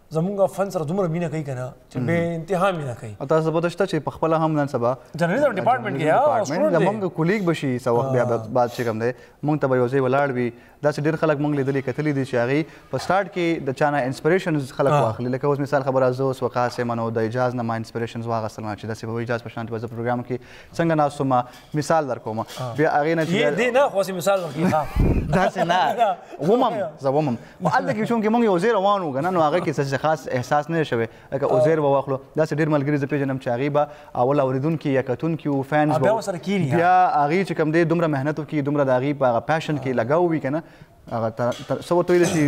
زمونږ فن سره دومره مینه کوي کنه چې به انتها مینه کوي او تاسو به دشته چې په خپل هم نن سبا جرنالیزم ډپارټمنټ کې یا سټوډنټ زمونږ کولیګ بشي سو وخت بیا بعد چې کوم دی مونږ ته به یو ځای ولاړ وي دا چې ډیر خلک مونږ لیدلې کتلې دي چې هغه په سٹارټ کې د چانه انسپریشن خلک واخلي لکه اوس مثال خبره زه اوس وقاص منو د اجازه نه ما انسپریشنز واغستل چې داسې به اجازه په شانت په پروګرام کې څنګه ناسو ما مثال درکوم بیا هغه نه چې دې نه خو مثال ورکړي ها داسې نه ومم زه ومم او هلته کې چونکې مونږ یو ځای روان وو که نه نو هغه کې څه خاص احساس نه شوی لکه اوزیر به واخلو داسې ډېر ملګري زه پېژنم چې هغوی به اول اورېدونکي یا کتونکي وو فینس به بیا هغوی چې کوم دی دومره محنت وکړي دومره د هغوی په هغه پیشن کې لګاو وي که نه هغه ته څه ورته ویل شي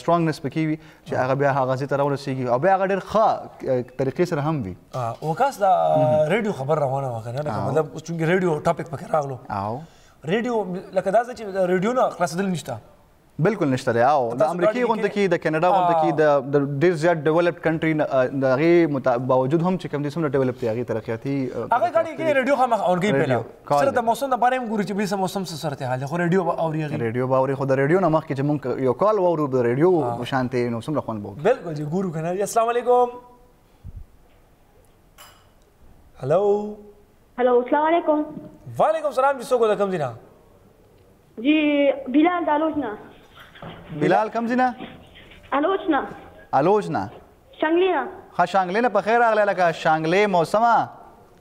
سترونګنس پکې وي چې هغه بیا هغه ځای ته راورسېږي او بیا هغه ډېر ښه طریقې سره هم وي اوکاس دا ریډیو خبر روانه وه که نه لکه مطلب اوس چونکې ریډیو ټاپک پکې راغلو ریډیو لکه دا ځای چې ریډیو نه خلاصېدل نشته بالکل نشته دی او د امریکای غونډه کې د کاناډا غونډه کې د ډیر زیات ډیولپډ کنټری د هغه باوجود هم چې کوم دي سم ډیولپ دی هغه ترقیاتی هغه غاړي کې ریډیو هم اورګي پیلا سره د موسم لپاره هم ګوري چې به سم موسم څه صورت حال خو ریډیو به اوري غي ریډیو به اوري خو د ریډیو نه مخکې چې مونږ یو کال وورو د ریډیو شانته نو سم لخوان بو بالکل جی ګورو کنه السلام علیکم هلو هلو السلام علیکم وعلیکم السلام جی څوک د کوم دینه جی بلال دالوچنا بلال کوم دینه الوچنا الوچنا شنګلینا ها شنګلینا په خیر اغله لکه شنګلې موسمه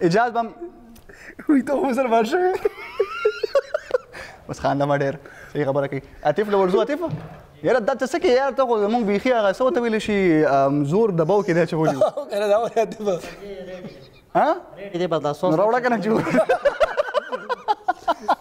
اجاز بم وی ته هم سره بار شوی بس خانده ما ډېر صحیح خبره کوي عاطف له ورځو عاطف یاره دا ته څه کې یار ته خو زمونږ بیخي هغه څه ورته ویلی شي زور دباو کې دی چې ولي کنه دا وایي عاطف ها دې بس دا سوس نو راوړه که نه چې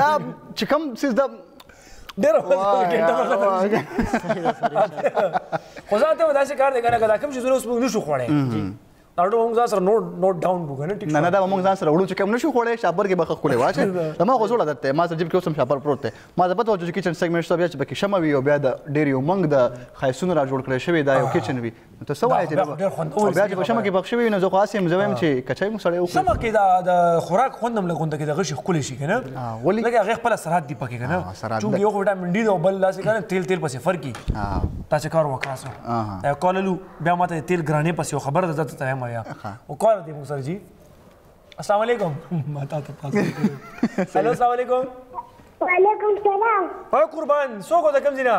دا چې کوم سیس د ډېر خو ځان ته داسې کار دی کنه که دا کوم چې زه اوس نه شو خوړی دا ډول موږ ځان سره نوټ نوټ ډاون وکړو نه ټیک نه نه دا موږ ځان سره وړو چې کوم نه شو خوړی شاپر کې بخښ کولې واچې دا ما غوښول عادت ما سره جیب کې اوسم شاپر پروت دی ما زه پته و چې کچن سیګمنټ ته بیا چې پکې شمه وي او بیا د ډېر یو منګ د خایسونو را جوړ کړی شوی دا یو کچن وي نو ته څه وایې چې دا ډېر خوندور او بیا چې په شمه کې پخ شوی نو زه خو هسې یم زه وایم چې کچای موږ سړی وکړو شمه کې دا د خوراک خوند هم لګونده کې د غشي ښکلی شي که نه ولې لږ هغې خپله سرحد دي پکې که نه چونکې یو خو ویټامین ډي دی او بل داسې که نه تیل تیل پسې فرقي تاسې کار وکړاسو کاللو بیا ما ته د تیل ګرانې پسې یو خبره ده زه ته یم یا او کار دی موږ سره جي السلام علیکم ما تا ته پاس السلام علیکم وعلیکم السلام او قربان څوک د کوم ځای نه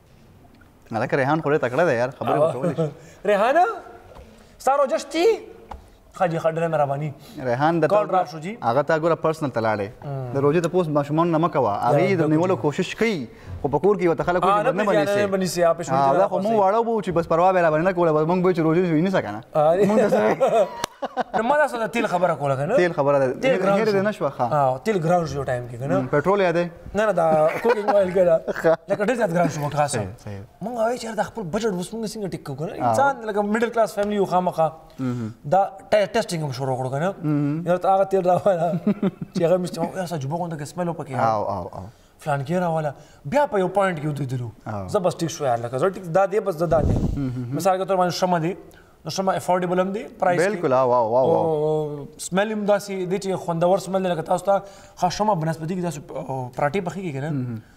هلکه ریحان خو ډېر تکړه دی یار خبرې به کولی شي ریحانه ستا روژه شتي ښه جي ښه ډېره مهرباني ریحان د کال را شو جي هغه تا ګوره پرسنل ته لاړې د روژې تپوس ماشومانو نه مه کوه هغوی د نیولو کوشش کوي خو په کور کې ورته خلک وایي نه بنیسي دا خو موږ واړه وو چې بس پروا به راباندې نه کوله بس موږ به چې روژې شو یې نیسه که نه نو ما تاسو ته تیل خبره کوله که نه تیل خبره ده تیل ګران شو ښه تیل ګران شو ټایم کې که نه پټرول یادې نه نه دا کوکینګ وایل کړه لکه ډېر زیات ګران شو موږ خاصه موږ وایو چې دا خپل بجټ اوس موږ څنګه ټیک کوو انسان لکه میډل کلاس فیملی یو خامخا دا ټیسټینګ هم شروع کړو کنه یو ته هغه تیل راواله چې هغه مشته یو ساجو بغونده کې سملو پکې او او او فلان کې راواله بیا په یو پوینټ کې ودرېدلو زه بس ټیک شو یار لکه زه ټیک دا دی بس دا دی مثال کې تور باندې شمه دی نو شمه افورډیبل هم دی پرایس بالکل وا وا وا او سمل هم داسي د چې خوندور سمل لکه تاسو ته خشمه بنسبتي کې داسې پراټي پخې کې نه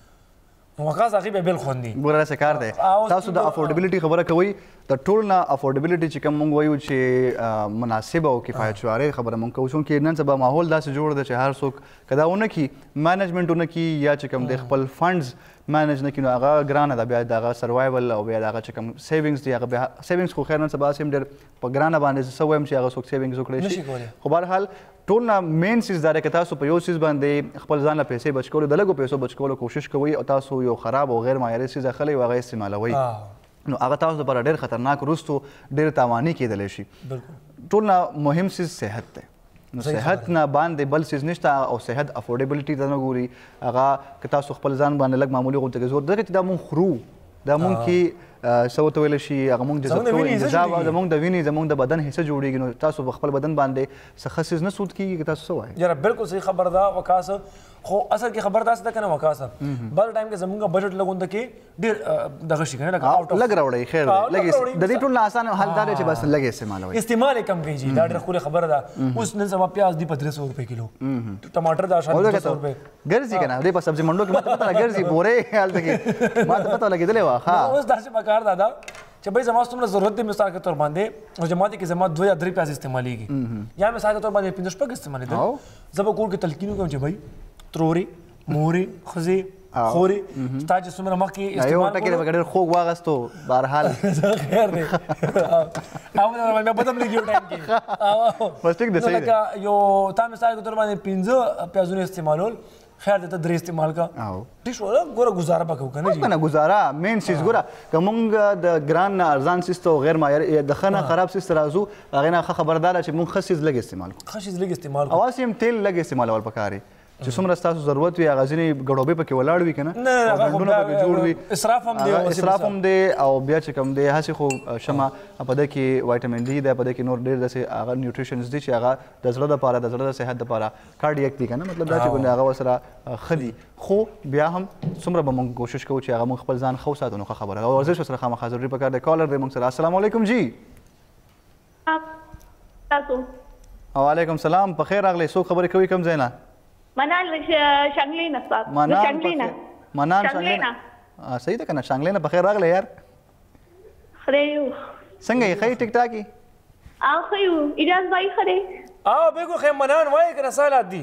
وغاز هغه به بل خوندي ګوره څه کار دی تاسو د افورډیبিলিټي خبره کوي د ټول نه افورډیبিলিټي چې کوم مونږ وایو چې مناسب او کفایت شواره خبره مونږ کوو چې نن سبا ماحول داسې جوړ دی چې هر څوک کدا ونه کی مینجمنټ ونه کی یا چې کوم د خپل فندز مینج نه کړي نو هغه ګرانه ده بیا د هغه سروایول او بیا د هغه چې کوم سیوینګز دي هغه بیا سیوینګز خو خیر نن سبا هسې هم ډېر په ګرانه باندې زه څه ووایم چې هغه څوک سیوینګز وکړی شي خو بهرحال ټول نه مین څیز دا دی که تاسو په یو څیز باندې خپل ځان له پیسې بچ کولو د لږو پیسو بچ کولو کوشش کوئ او تاسو یو خراب او غیر معیاري څیز اخلئ او هغه استعمالوئ نو هغه تاسو لپاره ډېر خطرناک وروسته ډېر تاواني کېدلی شي ټول نه مهم څیز صحت دی نو صحت نه باندې بل سیز نشته او صحت افورډیبلټي ته نه ګوري هغه که تاسو خپل ځان باندې لګ معمولی غونډه کې زور دغه چې دا مون خرو دا مون کې سو ته ویل شي هغه مونږ جذب کوو انتزاع زمونږ د وینې زمونږ د بدن حصہ جوړیږي نو تاسو په خپل بدن باندې سخصیز نه سود کیږي که تاسو سوای یاره بالکل صحیح خبر ده وکاسه خو اصل کې خبر ده څه کنه وکاسه بل ټایم کې زمونږ بجټ لګوند کې ډیر دغه شي کنه لکه اوټ لګ راوړی خیر لګي د دې ټول آسان حل دا چې بس لګي استعمالوي استعمال کم کوي جی دا ډیر خو خبره ده اوس نن سبا پیاز دی په 300 روپے کیلو ټماټر دا شان 200 روپے ګرځي کنه دې په سبزی منډو کې ماته پته ګرځي بورې حالت کې ماته پته لګیدلې وا ها اوس دا چې پکار دا دا چې به زما ستومره ضرورت دی مثال کې تور باندې او جماعت کې زما 2 یا 3 پیاز استعمالېږي یا مثال کې تور باندې 15 شپږ استعمالېږي زه به کور کې تلقینو کوم چې بھائی تروري موري خزي خوري ستا چې څومره مخکې استعمال ټکی به ډېر خوږ واغستو بهرحال خیر دی او مې بدم لګیو ټایم کې بس ټیک دی صحیح دی یو تا مثال کو تر باندې 15 پیازونه استعمالول خیر ته درې استعمال کا ټیک شو ګوره گزاره پکو کنه جی نه گزاره مین سیس ګوره کومګه د ګران نه ارزان سیس ته غیر معیار د خنه خراب سیس راځو هغه نه خبردار چې مونږ خصیز لګ استعمال کو خصیز لګ استعمال کو اواسیم تیل لګ استعمال ول پکاري چې څومره ستاسو ضرورت وي هغه ځینې ګړوبې پکې ولاړ وي کنه نه هغه ډنډونه پکې جوړ وي اسراف هم دی اسراف هم دی او بیا چې کوم دی هسې خو شمه په دې کې وایټامین ډي دی په دې کې نور ډېر داسې هغه نیوټریشنز دي چې هغه د زړه لپاره د زړه د صحت لپاره کارډیک دي کنه مطلب دا چې کوم هغه سره خدي خو بیا هم څومره به موږ کوشش کوو چې هغه موږ خپل ځان خو ساتو نو خبره او ورزش سره خامخا ضروري پکار دی کالر دی موږ سره السلام علیکم جی تاسو وعلیکم سلام په خیر راغلی څوک خبرې کوي کوم ځای نه منال شنګلې نه استاد منال شنګلې نه منال شنګلې نه صحیح ده کنه شنګلې نه په خیر راغلی یار خریو څنګه یې خی ټیک ټاکی او خیو اجازه وای خره او بګو خې منان وای کنه سالات دی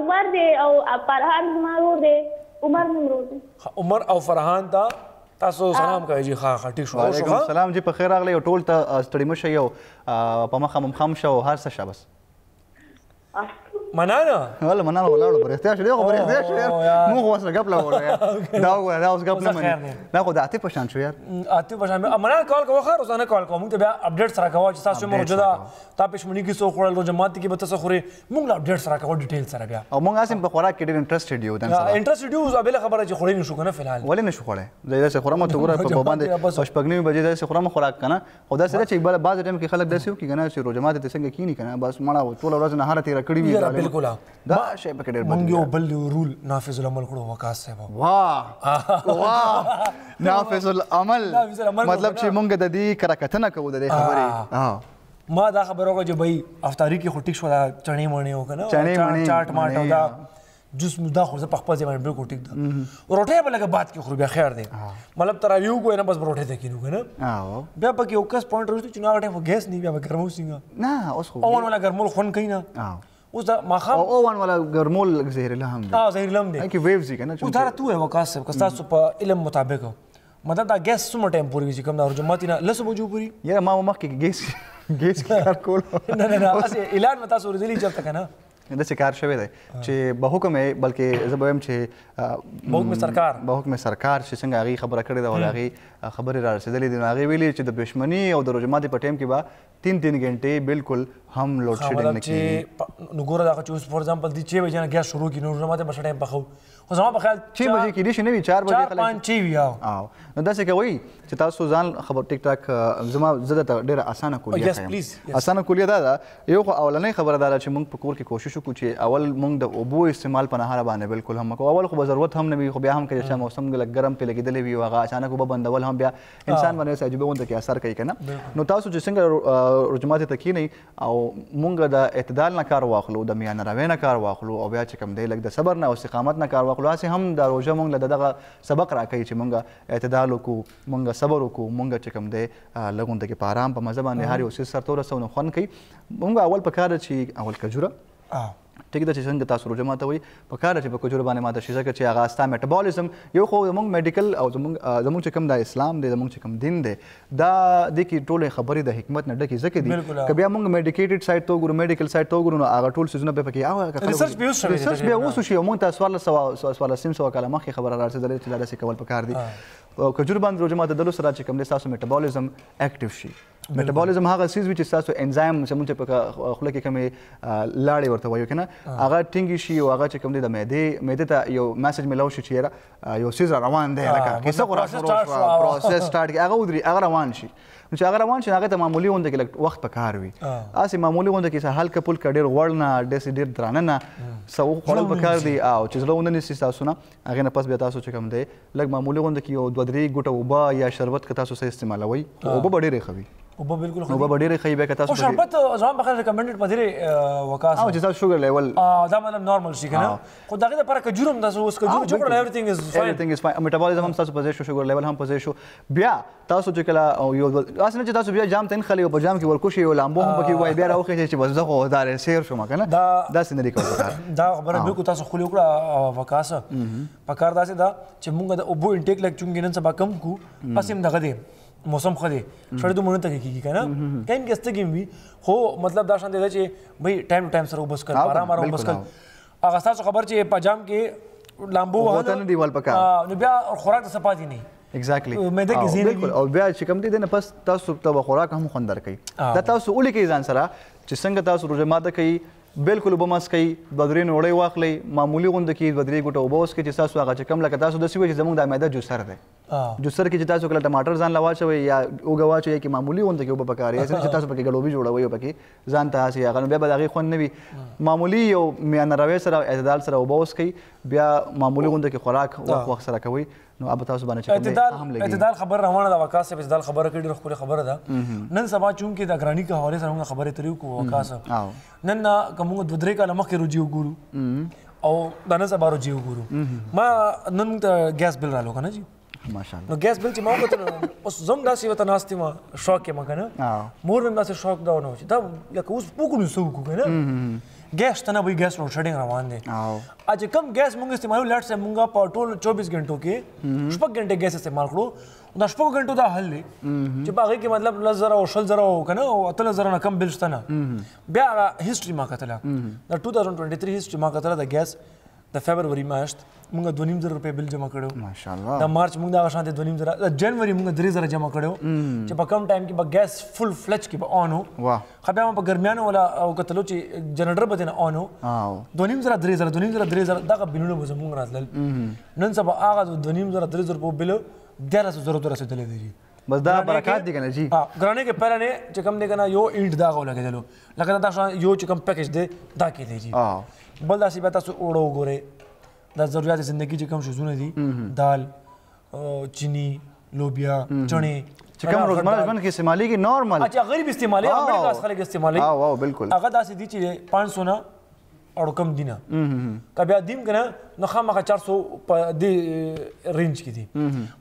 عمر دی او فرحان زما ورور دی عمر مې ورور دی عمر او فرحان ته تاسو سلام کوي جی ښه ښه ټیک شو وعلیکم السلام جی په خیر راغلی او ټول ته ستړي مشه یو په مخه مم خام شو هر څه شابس منانه ولا منانه ولا ولا بريختيا شو دغه بريختيا شو یار مو خو سره غپلا وره یار دا وره دا اوس غپ نه مني نه خو د عاطف پشان شو یار عاطف پشان منانه کال کوه خو روزانه کال کوه موږ ته بیا اپډیټ سره کوه چې تاسو موجوده تا پښمنی کې څو خوړل روزه ماتي کې به تاسو خوري مونږ لا ډېر سره کوو ډیټیل سره بیا او مونږ اسیم په خوراک کې ډېر انټرېسټډ یو دن سره انټرېسټډ یو زه بل خبره چې خوري نشو کنه فلحال ولې نشو خوري زه دا څه خورم ته ګوره په باندې پښپګنی بجې دا څه خورم خوراک کنه خو دا سره چې بل باز ټیم کې خلک داسې وکي کنه چې روزه ماتي ته څنګه کینی کنه بس مړه ټول ورځ نه هره تیر کړی وی دا بالکل دا شی په ډېر مونږ یو بل رول نافذ العمل کړو وکاس صاحب واه واه نافذ العمل مطلب چې مونږ د دې کرکتنه کوو د دې خبرې ما دا خبره وکړه چې بھائی افطاری کې خو ټیک شو دا چڼې مڼې او کنه چڼې مڼې چاټ ماټ او دا جوس مو دا خو زه په خپل ځای باندې بالکل ټیک ده روټه په لګه باد کې خوري بیا خیر دی مطلب تر یو کو نه بس روټه ته کینو کنه بیا په کې اوکس پوینټ روټه چې نو هغه ګیس نه بیا به ګرمو سینګه نه اوس خو اون ولا ګرمول خون کینا اوس دا ماخام او اون ولا ګرمول زهرلهم دی اه زهرلهم دی کې ویوز کنه اوس دا ته وکاسب کستا سو په علم مطابق مطلب دا ګیس څومره ټایم پورې وي کوم دا جمعه نه لسو بجو پورې یاره ما مخکې ګیس ګیس کار کول نه نه نه اسی اعلان متا سو ورځلی چرته کنه د څه کار شوی دی چې به حکم یې بلکې زه به وایم چې به حکم سرکار به حکم سرکار چې څنګه هغه خبره کړې ده او هغه خبرې را رسېدلې دي هغه ویلي چې د بشمنی او د رجماتي په ټیم کې به تین تین ګنټې بالکل هم لوډ شیډینګ نه کیږي نو ګوره دا چې اوس فور ایگزامپل دی چې بجې نه ګیس شروع کی نو زما ته بشړ ټایم پخو خو زما په خیال چې بجې کې دي شي نه وي 4 بجې خلک 5 چی وی او نو دا څه کوي چې تاسو ځان خبر ټیک ټاک زما زده ته ډیره اسانه کولیه یس پلیز اسانه کولیه دا ده یو خو اولنې خبره دا چې موږ په کور کې کوشش وکړو چې اول موږ د اوبو استعمال په نهار باندې بالکل هم کو اول خو ضرورت هم نه وي خو بیا هم کې چې موسم ګل ګرم په لګیدلې وي واغه اچانک وب بندول هم بیا انسان باندې سې عجیب غونډه کې اثر کوي کنه نو تاسو چې څنګه رجمات ته کینی او مونږ د اعتدال نه کار واخلو د میان روي نه کار واخلو او بیا چې کم دی لګ د صبر نه او استقامت نه کار واخلو هسه هم د روزه مونږ له دغه سبق راکړي چې مونږ اعتدال وکړو مونږ صبر وکړو مونږ چې کم دی لګوند کې پارام په مزه باندې هر یو سر تور سونه خون کوي مونږ اول پکاره چې اول کجوره ټیک ده چې څنګه تاسو روژه ماتوي په کار چې په کجور باندې ماته شي ځکه چې هغه ستا میټابولیزم یو خو زموږ میډیکل او زموږ زموږ چې کوم دا اسلام دی زموږ چې کوم دین دی دا د کی ټوله خبرې د حکمت نه ډکې ځکه دي که بیا موږ میډیکیټډ سایت تو ګورو میډیکل سایت تو ګورو نو هغه ټول سيزونه به پکې هغه ریسرچ به وشي ریسرچ به وشي شي موږ تاسو سوال سوال سوال سیم سو کلمه خې خبره راځي چې دا څه کول پکار دي کجور باندې روژه ماته دلو سره چې کوم د تاسو میټابولیزم اکټیو شي میټابولیزم هغه سیز وی چې تاسو انزایم چې مونږ په خوله کې کومې لاړې ورته وایو کنه هغه ټینګ شي او هغه چې کوم دی د معدې معدې ته یو میسج ملاو شي چې یو سیز روان دی لکه کیسه خو راځي پروسس سٹارټ هغه ودري هغه روان شي نو چې هغه روان شي هغه ته معمولی غونډه کې لږ وخت پکار وي اسې معمولی غونډه کې سهال کپل کډیر وړ نه ډېر ډېر درانه نه سو خړل پکار دي او چې زړه ونه نسی تاسو نه هغې نه پس بیا تاسو چې کوم دی لږ معمولي غوندې کې یو دوه درې ګوټه اوبه یا شربت که تاسو سه استعمالوئ اوبه به ډېرې ښه وي اوبه بالکل خو اوبه ډېرې ښې بیا که تاسو شربت ځوان په خاطر ریکمنډډ په دې وکاس او چې تاسو شوګر لیول دا مطلب نارمل شي کنه خو دغه لپاره کجور هم تاسو اوس کجور جوړ کړئ ایوریثینګ از فاین ایوریثینګ از فاین میټابولیزم هم تاسو په ځای شو شوګر لیول هم په ځای شو بیا تاسو چې کله او یو داسې نه چې تاسو بیا جام ته نخلې او په جام کې ورکو شي او لامبو هم پکې وای بیا راوخی چې بس زه خو دا سیر شوم کنه دا داسې نه لیکو دا خبره به کو تاسو خو وکړه وکاسه په کار داسې دا چې مونږ د اوبو انټیک لګ چونګې نن سبا کم کو پس هم دغه دی موسم خو دی شړې دوه مونږ ته کېږي کنه ټایم کې ستګیم وي خو مطلب دا شان دی چې بھئی ټایم ټایم سره وبس کړ آرام آرام وبس کړ هغه تاسو خبر چې په جام کې لامبو وهل وطن دی ول پکا نو بیا خوراک څه پاتې نه ایگزیکټلی مېده کې زیری بالکل او بیا چې کوم دي نه پس تاسو ته خوراک هم خوند درکې دا تاسو ولي کې ځان سره چې څنګه تاسو روزه ماته کوي بالکل به مس کوي دوه درې نوړې واخلي معمولی غوند کې دوه درې ګټه وبوس کې چې تاسو هغه چې کم لکه تاسو د سوي چې زموږ د معده جوسر دی جوسر کې چې تاسو کله ټماټر ځان لا واچوي یا اوګه واچوي کې معمولی غونډه کې وب پکار یا چې تاسو پکې ګډوبي جوړوي او پکې ځان ته هسي هغه بیا به دغه خون نه وي معمولی یو میان روي سره اعتدال سره وبوس کوي بیا معمولی غونډه کې خوراک وخت وخت سره کوي نو اب تاسو باندې چې اعتدال اعتدال خبر روانه ده وکاسه په اعتدال خبره کړي ډېر خپل خبره ده نن سبا چون کې د ګرانی کا حواله سره خبره تریو کو وکاسه نن نه که موږ دوه درې کاله مخکې روجي وګورو او دا نن سبا روجي وګورو ما نن موږ ته ګیس بل رالو کنه جی ماشاءالله نو ګیس بل چې ما وکړ اوس زم داسې وته ناستې ما شوق ما کنه مور نن داسې شوق دا ونه چې دا لکه اوس وګورو څه وکړو کنه ګیس ته نه وي ګیس لوډ شډینګ روان دي اجه کم ګیس موږ استعمالو لټ سه موږ په ټول 24 غنټو کې شپږ غنټه ګیس استعمال کړو دا شپږ غنټو دا حل دی چې باغې کې مطلب لس زره او شل زره او کنه او اتل زره نه کم بل شته نه بیا هیستوري ما کتله دا 2023 هیستوري ما کتله د ګیس د فبروري میاشت موږ 2000 روپے بل جمع کړو ماشاءالله د مارچ موږ دا شانته 2000 د جنوري موږ 3000 جمع کړو چې په کم ټایم کې به ګیس فل فلچ کې به اونو واه خو بیا په ګرمیانو ولا او کتلو چې جنریټر به نه اونو 2000 3000 2000 3000 دغه بلونه به زموږ راتلل نن سبا هغه د دوه نیم زره درې زره روپو بل دیارلس زرو ته رسېدلی دی جی بس دا برکات دی کنه جی ګرانه کې پهله نه چې کوم دی کنه یو اینټ دا غو لګېدلو لکه دا شان یو چې کوم پیکج دی دا کې دی جی بل داسې به تاسو اوړه وګورئ دا ضرورت زندگی چې کوم شوزونه دي دال چینی لوبیا چڼې چې کوم روزمره ژوند کې استعمالېږي نارمل اچھا غریب استعمالي امریکا خلک استعمالي او او بالکل هغه داسې دي چې 500 نه اړو کم دینه که بیا دیم کنه نو خامخا 400 په دې رینج کې دي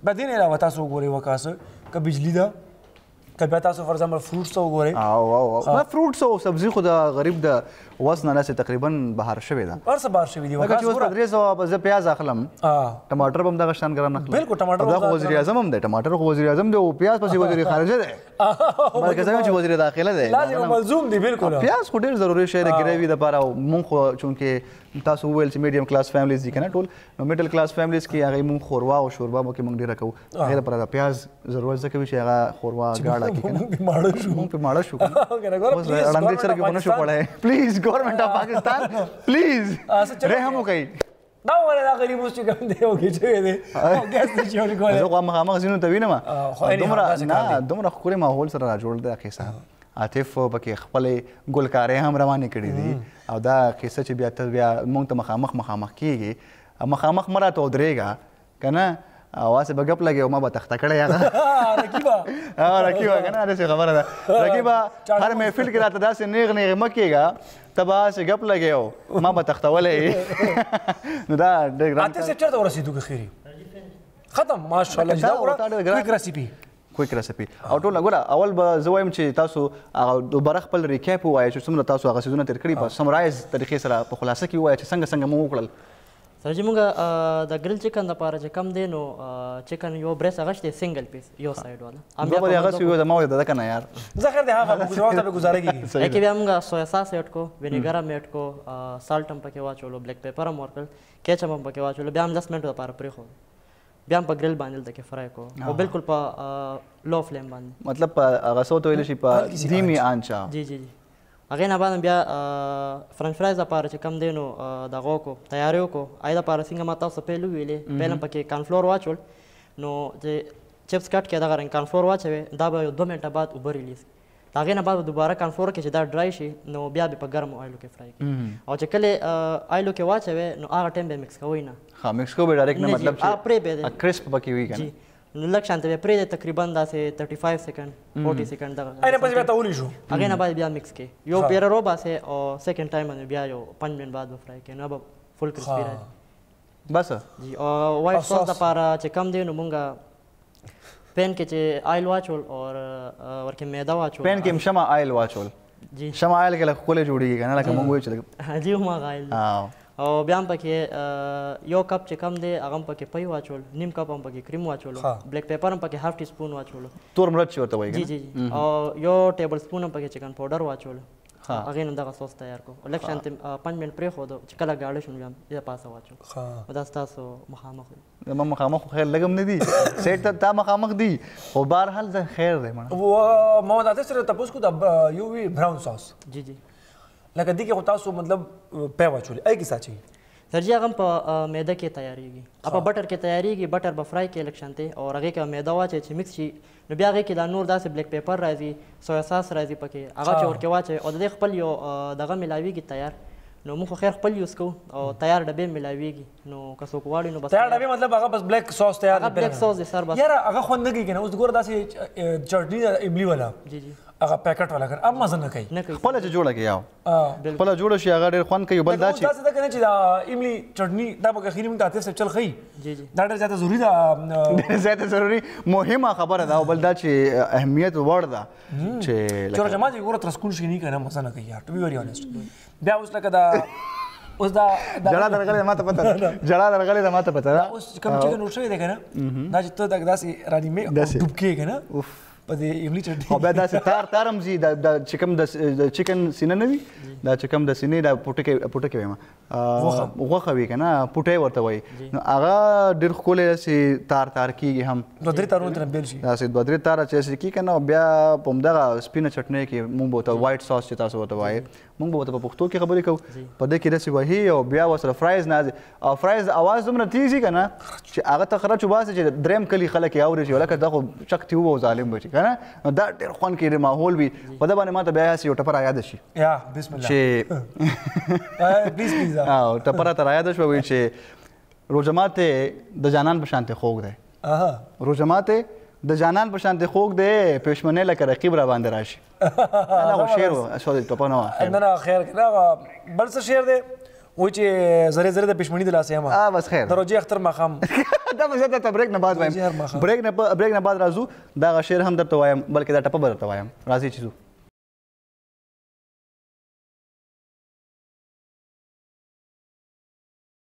بیا دین علاوه تاسو وګورئ وکاس که بجلی ده که بیا تاسو فار ایگزامپل فروټس وګورئ او او ما فروټس او سبزی خو د غریب د وس نه لاسه تقریبا بهر شوی ده هر څه بهر شوی دی وکاس ګور درې سو په زه پیاز اخلم ټماټر بم دغه شان ګران اخلم بالکل ټماټر دا وزیر اعظم هم دی ټماټر خو وزیر اعظم دی او پیاز پسې وزیر خارجه دی مرکزي چې وزیر داخله دی لازم ملزوم دی بالکل پیاز خو ډیر ضروری شی دی ګریوی د پاره مونږ خو چونکه تاسو ویل چې میډیم کلاس فیملیز دي کنه ټول نو میډل کلاس فیملیز کې هغه مونږ خوروا او شوربا مو کې مونږ ډیر کوو هغه لپاره د پیاز ضرورت ځکه چې هغه خوروا غاړه کې کنه ماړه شو په ماړه شو اوس وړاندې سره کې ونه شو پړای پلیز ګورنمنت اف پاکستان پلیز رحم وکړئ دا ولا دا غریب اوس چې کوم دی او کې شوی دی او ګیس ته شي ورکول زه خو مخامخ زینو ته وینم دومره نه دومره خوري ماحول سره را جوړ دی قصه عاطف پکې خپل ګلکارې هم روانې کړې دي او دا قصه چې بیا ته بیا مونږ ته مخامخ مخامخ کیږي مخامخ مراته ودرېږه کنه واسه به غپ لګي او ما به تخته کړی هغه رقیبا ها رقیبا کنه دا څه خبره ده رقیبا هر محفل کې راته داسې نیغ نیغ مکیږه تبا سه غپ لګي او ما به تختولې نو دا ډېر ګران اته سټر ته ورسېدو که خيري ختم ماشاءالله دا ورته کویک رسیپي کویک رسیپي او ټول غواړه اول به زه وایم چې تاسو هغه دوباره خپل ریکاپ وایي چې څومره تاسو هغه سيزونه تیر کړی په سمرایز طریقې سره په خلاصه کې وایي چې څنګه څنګه مو وکړل سر جی مونږ د ګرل چکن د پاره چې کم دی نو چکن یو بریس هغه شته سنگل پیس یو سایډ والا ام بیا هغه څه یو د مو د کنه یار زخر دی هغه په ګزاره ته گزاره کیږي اکی بیا مونږ سویا ساس اډ کو وینیګر هم اډ کو سالټ هم پکې واچولو بلیک پیپر هم ورکل کیچپ هم پکې واچولو بیا هم 10 منټو لپاره پرې خو بیا په ګرل باندې دکې فرای کو او بالکل په لو فلیم باندې مطلب هغه سو ته ویل شي په دھیمی آنچ جی جی جی هغې نه بعد هم بیا فرنچ فرایز لپاره چې کم دی نو دغه وکړو تیاری وکړو هغې لپاره څنګه ما تاسو ته پیل وویلې پیل هم پکې کانفلور واچول نو چې چپس کټ کې دغه رنګ کانفلور واچوي دا به یو دوه منټه بعد اوبه ریلیز د هغې نه بعد به دوباره کانفلور کې چې دا ډرای شي نو بیا به په ګرمو آیلو کې فرای کړي او چې کله آیلو کې واچوي نو هغه ټایم به مکس کوئ نه ها مکس کوئ ډایرکټ نه مطلب چې پرې به کرسپ پکې وي کنه نو لږ شانته به پرې تقریبا داسې 35 سکند 40 سکند دغه اې نه پس بیا تولې شو هغه نه بعد بیا مکس کې یو پیر رو باسه او سیکنډ ټایم باندې بیا یو 5 منټ بعد به فرای کې نو به فل کرسپی راځي بس جی او وایټ ساس د پاره چې کم دی نو مونږه پین کې چې آیل واچول او ورکه میدا واچول پین کې مشما آیل واچول جی شمایل کې لکه کوله جوړیږي کنه لکه مونږ وایو چې جی ما غایل او بیا هم پکې یو کپ چې کم دی هغه هم پکې پي واچول نیم کپ هم پکې کریم واچولو بلیک پیپر هم پکې هاف ټي سپون واچولو تور مرچ چې ورته وایي جی جی او یو ټیبل سپون هم پکې چکن پاوډر واچولو هغې نه دغه سوس تیار کړو لږ شانتې پنځ منټ پرېښودو چې کله ګاړه شو نو بیا یې پاسه واچو دا ستاسو مخامخ زما مخامخ خیر لګم نه دي سیټ ته تا مخامخ دي خو بهر حال زه خیر دی مړه و محمد عاطف سره تاسو کو د یو وی براون ساس جی جی لکه دغه خو تاسو مطلب په واچول اې کی ساتي سر جی هغه په میده کې تیاریږي اپا بټر کې تیاریږي بټر به فرای کې الکشن ته او هغه کې میده واچي چې مکس شي نو بیا هغه کې دا نور داسې بلیک پیپر راځي سویا ساس راځي پکې هغه چې ورکه واچوي او د دې خپل یو دغه ملاویږي تیار نو موږ خیر خپل یوز کو او تیار ډبې ملاویږي نو که څوک غواړي نو بس تیار ډبې مطلب هغه بس بلیک ساس تیار هغه بلیک ساس دی سر بس یاره هغه خوند نه کوي کنه اوس ګور داسې چټنی املی والا جی جی هغه پیکټ والا کر اب مزه نه کوي خپل چې جوړه کې یاو خپل جوړ شي هغه ډیر خوند کوي بل دا چې تاسو دا کنه چې دا ایملی چټنی دا په اخیری مونږ ته سب چل خي دا ډیر زیاته ضروری ده زیاته ضروری مهمه خبره ده بل دا چې اهمیت وړ ده چې چور جماعت یې ګوره تر سکول شي نه کنه مزه نه کوي یار ټو بی ویری انیسټ بیا اوس لکه دا اوس دا جړه درغلې ما ته پته ده جړه درغلې ده ما ته پته ده اوس کوم چې نو شوی دی کنه دا چې ته دا داسې رانیمه ډوب کېږي نه اوف په دې املی چټني او بیا داسې تار تارم زی د چې کوم د چکن سینه نه وي دا چې کوم د سینې د پټکې پټکې وایم غوخه وی کنه پټې ورته وای نو هغه ډیر خولې سي تار تار کیږي هم دوه درې تارونه تر بیل شي داسې دوه درې تار چې سي کی کنه بیا پوم دغه سپینه چټني کې مونږ بوته وایټ ساس چې تاسو ورته وای مونږ به ورته په پښتو کې خبرې کوو په دې کې داسې وهي او بیا ورسره فرایز نازي او فرایز د اواز دومره تیز وي که نه چې هغه ته خرچ وباسي چې دریم کلي خلک یې اوري چې لکه دا خو چک تي وو ظالم به شي که نه نو دا ډېر خوند کوي د ماحول وي په ده باندې ما ته بیا هسې یو ټپه رایاده شي چې ټپه راته رایاده شوه وایي چې روژه ماتی د جانان په شانتې خوږ دی. اها. روژه ماتی د جانان په شانتې خوږ دی پښمنې لکه رقیب را باندې راشي. نه خو شعر و شو دی ټوپه نه وه. نه نه خیر نه بل څه شعر دی و چې زری زری د پښمنی د لاسه ما. اه بس خیر. د روژې اختر مخام. دا به زه درته بریک نه بعد وایم. بریک نه بریک نه بعد راځو دا شعر هم درته وایم بلکې دا ټپه به درته وایم راځي چې ځو.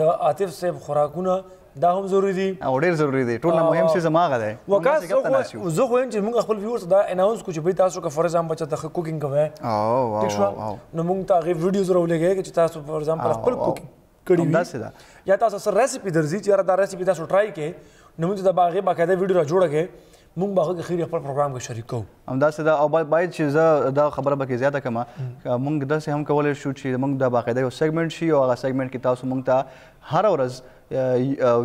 د عاطف صاحب خوراکونه دا هم ضروری دي او ډیر ضروری دي ټول مهم څه زما غده وکاس زه خو هم چې موږ خپل ویورز دا اناونس کو چې به تاسو که فرض هم بچا ته کوکینګ کوي او واو نو موږ ته غي ویډیوز راولېږي چې تاسو فرض هم خپل کوکینګ کړی وي دا څه ده یا تاسو سره ریسیپي درځي چې دا ریسیپي تاسو ټرای کړئ نو موږ ته باغې باقاعده ویډیو را جوړه کړئ مونږ به هغه خیر خپل پروګرام کې شریک کوو همداسې دا او باید چې زه دا خبره به کې زیاته کما مونږ داسې هم کولای شو چې مونږ دا باقاعده یو سیګمنټ شي او هغه سیګمنټ کې تاسو مونږ ته هر ورځ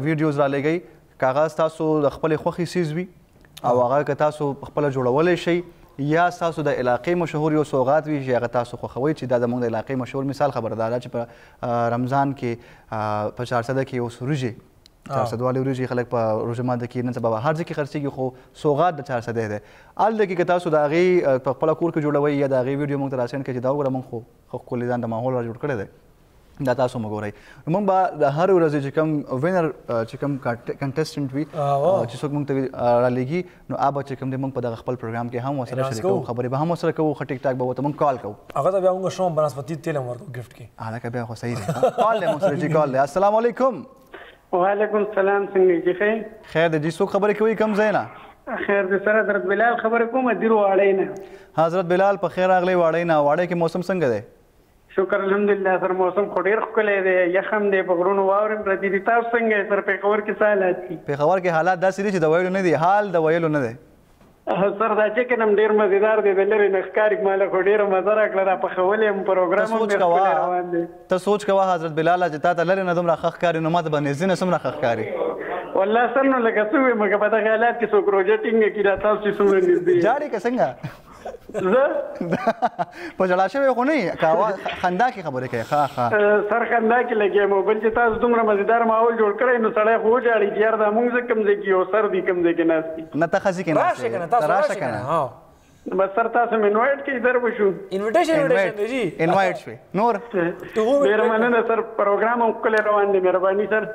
ویډیوز را لګي کاغذ تاسو د خپل خوخي سیز وي او هغه که تاسو خپل جوړول شي یا تاسو د علاقې مشهور یو سوغات وي چې هغه تاسو خوښوي چې دا زموږ د علاقې مشهور مثال خبردار چې په رمضان کې په چارسده کې اوس وریجې چارسدوالې وریجې خلک په روژه ماده کې نن سبا هر ځای کې خرڅېږي خو سوغات د چارسدی دی هلته کې که تاسو د هغې په خپله کور کې جوړوئ یا د هغې ویډیو موږ ته راسینډ کړئ چې دا وګوره موږ خو ښه ښکلې ځان ته ماحول را جوړ کړی دی دا تاسو موږ ګورئ نو موږ به د هر ورځې چې کوم وینر چې کوم کنټسټنټ وي چې څوک موږ ته رالیږي نو ابه چې کوم دی مونږ په دغه خپل پروګرام کې هم وسره شریکو خبرې به هم وسره کوو خو ټیک ټاک به وته مونږ کال کوو هغه ته بیا مونږ شوم بنسپتی تیل هم ورکو ګفت کې هغه بیا خو صحیح دی کال له مونږ سره جی کال السلام علیکم وعلیکم السلام څنګه جی خیر خیر دی جی څوک خبرې کوي کم زینا خیر دې سره حضرت بلال خبره کوم ډیر واړی نه حضرت بلال په خیر اغلی واړی نه واړی کې موسم څنګه دی شکر الحمدالله سر موسم خو ډیر ښکلی دی یخ هم دی په غرونو واورې هم پرتې دي تاسو څنګه یې سر پېښور کې څه حالات دي. پېښور کې حالات داسې دي چې د ویلو نه دي حال د ویلو نه دی. سر دا چکن هم ډیر مزیدار دی د لرې نه ښکاري ماله خو ډیره مزه راکړه دا پخول یې هم پروګرام هم ډیر ښکلی روان دی. ته سوچ کوه حضرت بلاله چې تاته لرې نه دومره ښه ښکاري نو ماته به نږدې نه څومره ښه ښکاري. والله سر نو لکه څه ووایم که په دغه حالات کې څوک روژه ټینګه کړي دا تاسو چې څومره نږدې یاست. ژاړې که څنګه. زه په جړا شوی خو نه کاوه خندا کې خبرې کوي ښه ښه سر خندا کې لګې مو بل چې تاسو دومره مزیدار ماحول جوړ کړی نو سړی خو جاړي چې یار دا مونږ زه کم ځای کې یو سر دی کم ځای کې ناشتي نه ته خزي کې راشه کنه تاسو راشه کنه ها بس سر تاسو مې انوایټ کړئ در وشو انویټیشن انویټیشن دی جی انوایټ شوي نور ډیر مننه سر پروګرام هم کله روان دی مهرباني سر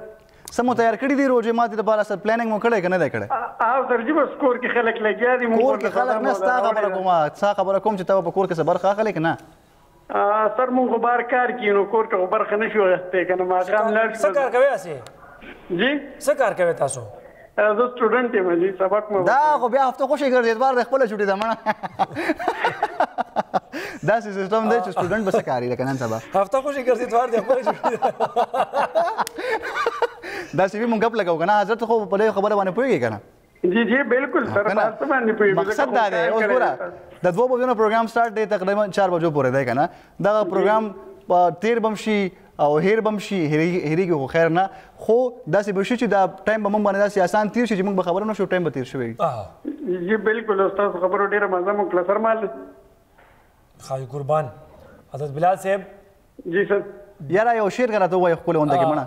سم مو تیار کړی دی روزه ماتي لپاره سر پلانینګ مو کړی کنه دی کړی او درجه بس کور کې خلک لګیا دي کور کې خلک نه ستا خبره کوم ستا خبره کوم چې ته په کور کې څه برخه اخلې کنه سر مونږ بار کار کې نو کور کې برخه نشو غسته کنه ما خام لړ څه کار کوي اسی جی څه کار کوي تاسو زه سټوډنټ یم جی سبق مو دا خو بیا هفته خوشې ګرځي اتوار د خپل چټي ده مړه دا سیستم دی چې سټوډنټ به څه کاری لکه نن سبا هفته خوشې ګرځي اتوار د خپل چټي دا سی وی مونږ غپ لګاو کنه حضرت خو په دې خبره باندې پوهیږي کنه جی جی بالکل سر تاسو باندې پوهیږي مقصد دا دی اوس ګوره د دوه بجو پروګرام سٹارټ دی تقریبا 4 بجو پورې دی کنه دا پروګرام تیر بم شي او هیر بم شي هیریږي خو خیر نه خو داسې به شي چې دا ټایم به مونږ باندې داسې آسان تیر شي چې مونږ به خبر نه شو ټایم به تیر شوی وي جی بالکل استاد خبرو ډیره مزه مو کړه سرمال خای قربان حضرت بلال صاحب جی سر یاره یو شعر غره ته وای خپل اونده کې مړه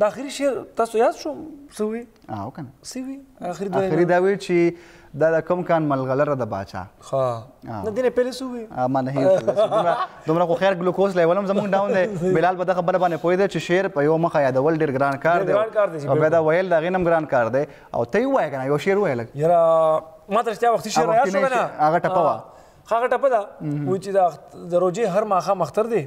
د اخري شعر تاسو یاد شو څه وی او کنه څه وی اخري دوه اخري دا وی چې دا د کم کان ملغلره د باچا ها نه دینه پهلې سو وی ما نه هیڅ دومره خو خیر ګلوکوز لیولم زمونږ ډاون دی بلال به د خبره باندې پوي دی چې شعر په یو مخه یادول ډیر ګران کار دی او بیا دا ویل دا غینم ګران کار دی او ته وای کنه یو شعر ویل یاره ما تر اشتیا وخت شعر یا شو کنه هغه ټپه وا هغه ټپه دا و چې دا د روزي هر ماخه مختر دی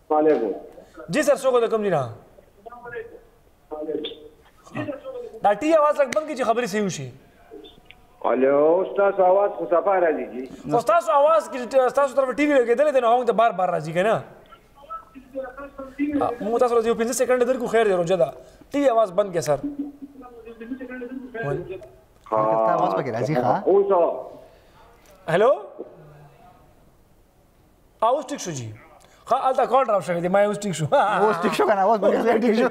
علیکم جی سر څوک د کوم دی نه دا ټی اواز لګ بند کی چې خبرې صحیح وشي الو استاد اواز خو صفا راځي جی استاد اواز کې استاد طرف ټي وي لګیدل دی نو هغه ته بار بار راځي کنه مو تاسو راځي 15 سکند درکو خیر دی روجه دا ټي اواز بند کې سر ها استاد اواز پکې راځي ها اوسه هلو اوس ټیک شو جی ها الته کال ډراپ شوی دی ما اوس ټیک شو اوس ټیک شو کنه اوس به ټیک شو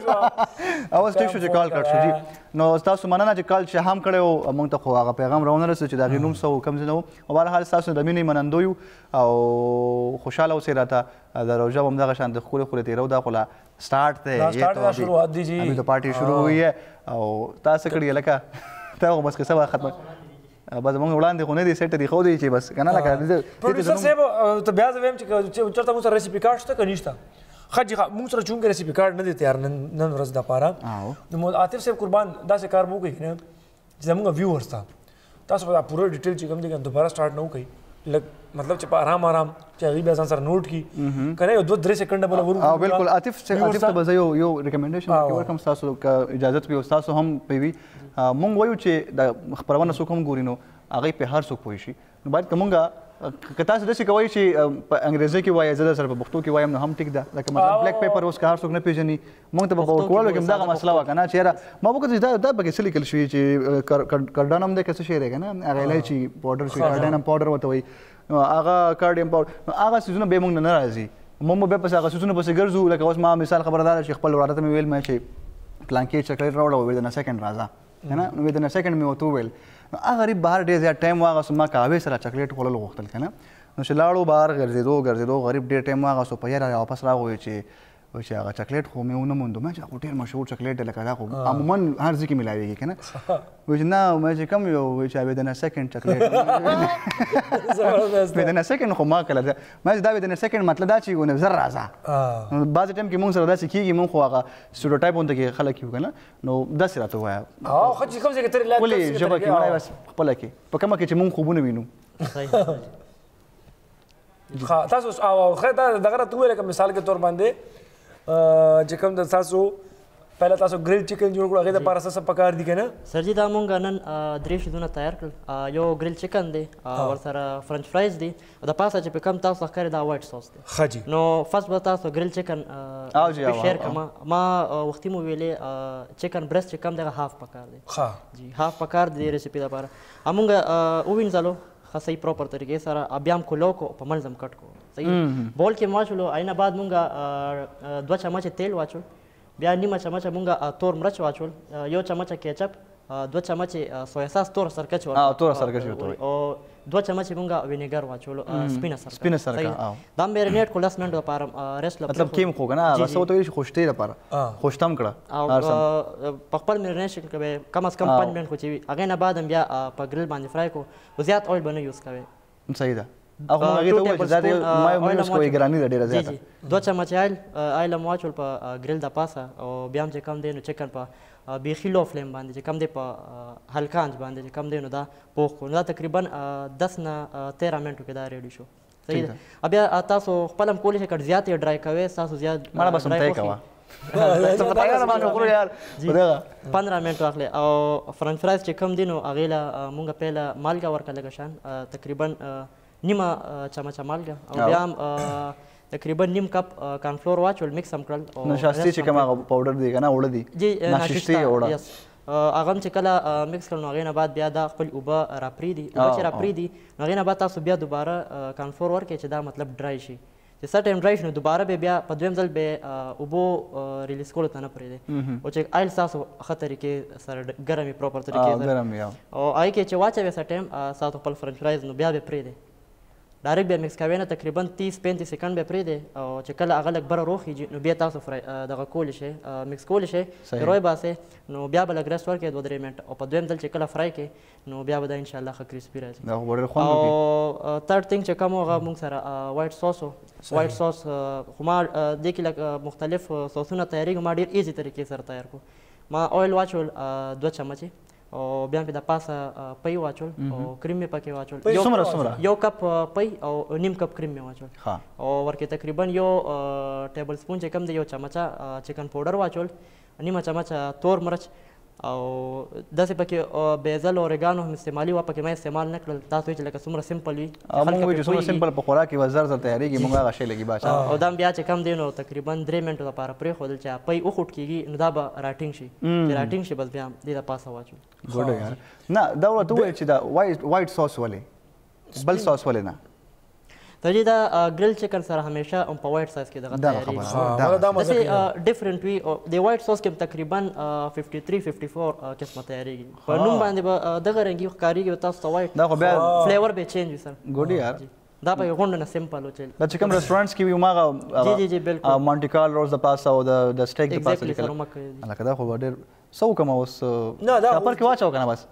اوس ټیک شو چې کال کټ شو جی نو تاسو مننه چې کال چې هم کړو موږ ته خو هغه پیغام راونه رسېد چې دا غي نوم سو کم زنه او بهر حال تاسو د مینې منندو یو او خوشاله اوسې راته د روزه هم دغه شان د خپل خپل تیرو دا خلا سٹارټ ته یې ته شروع دی جی د پارټي شروع وي او تاسو کړی لکه ته بس کې سبا ختمه بس موږ وړاندې خو نه دي سیټ دي خو دي چې بس کنه لکه پروډوسر صاحب ته بیا زه ویم چې چرته موږ سره ریسیپي کارت شته که نشته خجی موږ سره چونګې ریسیپي کارت نه دی تیار نن ورځ د پاره نو مول عاطف صاحب قربان داسې کار مو کوي نه چې موږ ویورز ته تاسو به پوره ډیټیل چې کوم دی دوباره سٹارټ نه وکړي لګ مطلب چې په آرام آرام چې هغه بیا ځان سره نوٹ کی کنه یو 2 3 سکند بل ورو او بالکل عاطف عاطف ته بزیو یو ریکمنډیشن ورکوم تاسو اجازه به تاسو هم پیوي مونږ وایو چې د خبرونه څوک هم ګوري نو هغه په هر څوک پوه شي نو باید که مونږ که تاسو داسې کوئ چې په انګریزي کې وایي زه سره په پښتو کې وایم نو هم ټیک ده لکه مثلا بلیک پیپر اوس که هر څوک نه پیژني مونږ ته په ورکوالو کې دغه مسله وه کنه چې یاره ما وکړه دا دا پکې څه لیکل شوي چې کردان هم د کس شي دی کنه هغه لای چې پاوډر شي کردان هم پاوډر وته وي نو هغه کارډیم پاور نو هغه سيزونه به موږ نه راځي موږ به پس هغه سيزونه پس ګرځو لکه اوس ما مثال خبردار شي خپل وراره ته مې ویل مې چې پلان کې چاکلیټ راوړ او ویل نه سکند راځه نه نو ویل نه سکند مې وته ویل نو هغه غریب بهر ډېر زیات ټایم واغه سم کاوه سره چاکلیټ خورل غوښتل کنه نو چې لاړو بهر ګرځېدو ګرځېدو غریب ډېر ټایم واغه سو په یاره واپس راغوي چې او چې هغه چاکلیټ خو مې ونه موندو مې چې خو ډېر مشهور چاکلیټ دی لکه دا خو عموما هر ځای کې ملاویږي که نه وایي چې نه مې چې کم یو وایي چې ویدن سیکنډ چاکلیټ ویدن سیکنډ خو ما کله ده مې چې دا ویدن سیکنډ مطلب دا چې ونه زر راځه بعضې ټایم کې مونږ سره داسې کېږي مونږ خو هغه سټوټایپ غونته کې خلک یو که نه نو داسې راته ووایه ولې ژبه کې وړی بس خپله کې په کومه کې چې مونږ خوبونه وینو ها تاسو او خه دا دغه ته ویل کوم مثال کې تور باندې چې کوم د تاسو پهله تاسو ګریل چکن جوړ کړو هغه د پاره څه پکار دي کنه سر جی دا مونږ نن درې شیزونه تیار کړل یو ګریل چکن دی ور سره فرنچ فرایز دی د پاسه چې په کم تاسو ښکاري دا وایټ سوس دی خجی نو فرست به تاسو ګریل چکن او جی شیر کما ما وختي مو ویلې چکن برست چې کم دغه هاف پکار دی ها جی هاف پکار دی ریسیپي لپاره امونګه اووینځلو ښه صحیح پروپر طریقې سره بیا هم کولو کو په منځ هم کټ کو صحیح بول کې ماشولو عینه بعد مونږه دوه چمچه تیل واچول بیا نیمه چمچه مونږه تور مرچ واچول یو چمچه کیچپ دوه چمچه سویا ساس تور سرکه چې ورته تور سرکه چې ورته او دوه چمچه مونږه وینیګر واچولو سپینه سرکه سپینه سرکه دا میرینیټ کو 10 منټ لپاره ریسټ لپاره مطلب کیم خو کنه هغه سو ته ویل خوشته لپاره خوشتم کړه په خپل میرینیټ کوي کم از کم 5 منټ خو چی هغه نه بعد بیا په ګریل باندې فرای کو او زیات اویل باندې یوز کوي صحیح ده هغه موږ هغه ته وایو چې دا د ما موږ یوز کوي ګرانی ده ډیره زیاته دوه چمچ آیل آیل مو اچول په ګریل د پاسه او بیا هم چې کم دی نو چکن په بیخي لو فلیم باندې چې کم دی په هلکانج باندې چې کم دی نو دا پوخ کو نو دا تقریبا 10 نه 13 منټو کې دا ریډي شو صحیح ده او بیا تاسو خپل هم کولی شئ کړ زیات یې ډرای کوئ تاسو زیات مړه بس هم طی کوه پندرا منټ واخلې او فرنچ فرایز چې کم دي نو هغې له مونږ پیله مالګه ورکړه لږه شان تقریبا نیمه چمچه مالګه او بیا هم تقریبا نیم کپ کانفلور واچول مکس هم کړل او نشاستی چې کوم هغه پاوډر دی کنه اوړه دی جی نشاستی اوړه هغه هم چې کله مکس کړ نو هغې نه بعد بیا دا خپل اوبه راپریدي اوبه چې راپریدي نو هغې نه بعد تاسو بیا دوباره کانفور ورکړئ چې دا مطلب ډرای شي چې سر ټایم ډرای شي نو دوباره به بیا په دویم ځل به اوبو ریلیز کولو ته نه پریدي او چې آیل تاسو ښه طریقې سره ګرمې پراپر طریقې سره او هغې کې چې واچوي سر ټایم تاسو خپل فرنچ فرایز نو بیا به پریدي ډاریک بیا مکس کوی نه تقریبا تیس پینتیس سیکنډ بیا پریږدی او چې کله هغه لږ بره روخیږي نو بیا تاسو فرای دغه کولی شئ مکس کولی شئ صحیح. روی باسئ نو بیا به لږ ریسټ ورکړئ دوه درې منټ او په دویم ځل چې کله فرای کړئ نو بیا به دا انشاءالله ښه کریسپي راځي دا خو به ډېر خوند وکړي او ترډ تینګ چې کوم و هغه موږ سره وایټ سوس و صحیح. وایټ سوس خو ما دې کې لږ مختلف سوسونه تیارېږي ما ډېر ایزي طریقې سره تیار کړو ما اویل واچول دوه چمچې او بیا مې د پاسه پي واچول او کریم مې پکې واچول پي څومره څومره یو کپ پي او نیم کپ کریم مې واچول او ورکې تقریبا یو ټیبل سپون چې کم دی یو چمچه چکن پاوډر واچول نیمه چمچه تور مرچ او داسې پکې بیزل او ریګانو هم استعمالي وه پکې ما استعمال نه کړل تاسو چې لکه څومره سمپل وي موږ وایو چې څومره سمپل په خوراک کې به زر زر تیارېږي موږ هغه شی لږي باچا او دا بیا چې کم دی نو تقریبا درې منټو لپاره پرېښودل چې پی وخوټ کېږي نو دا به راټینګ شي چې راټینګ شي بس بیا دې د پاسه واچو ګوډه یار نه دا ورته وویل چې دا وایټ ساس ولې بل ساس ولې نه ته چې دا ګرل چکن سره همیشه هم په وایټ ساس کې دغه تیارېږي دا مزه ډیفرنټ وي او د وایټ ساس کې تقریبا 53 54 قسمه تیارېږي په نوم باندې به دغه رنګي ښکاریږي او تاسو ته وایي دا خو بیا فلیور به چینج وي سر ګډ یار دا به غونډه نه سیمپل و چې دا چې کوم ریسټورانټس کې وي ماغه جی جی جی بالکل مونټي کارلو د پاسه او د د سټیک د پاسه لیکل لکه دا خو ډېر سو کوم اوس نه دا پر کې واچو کنه بس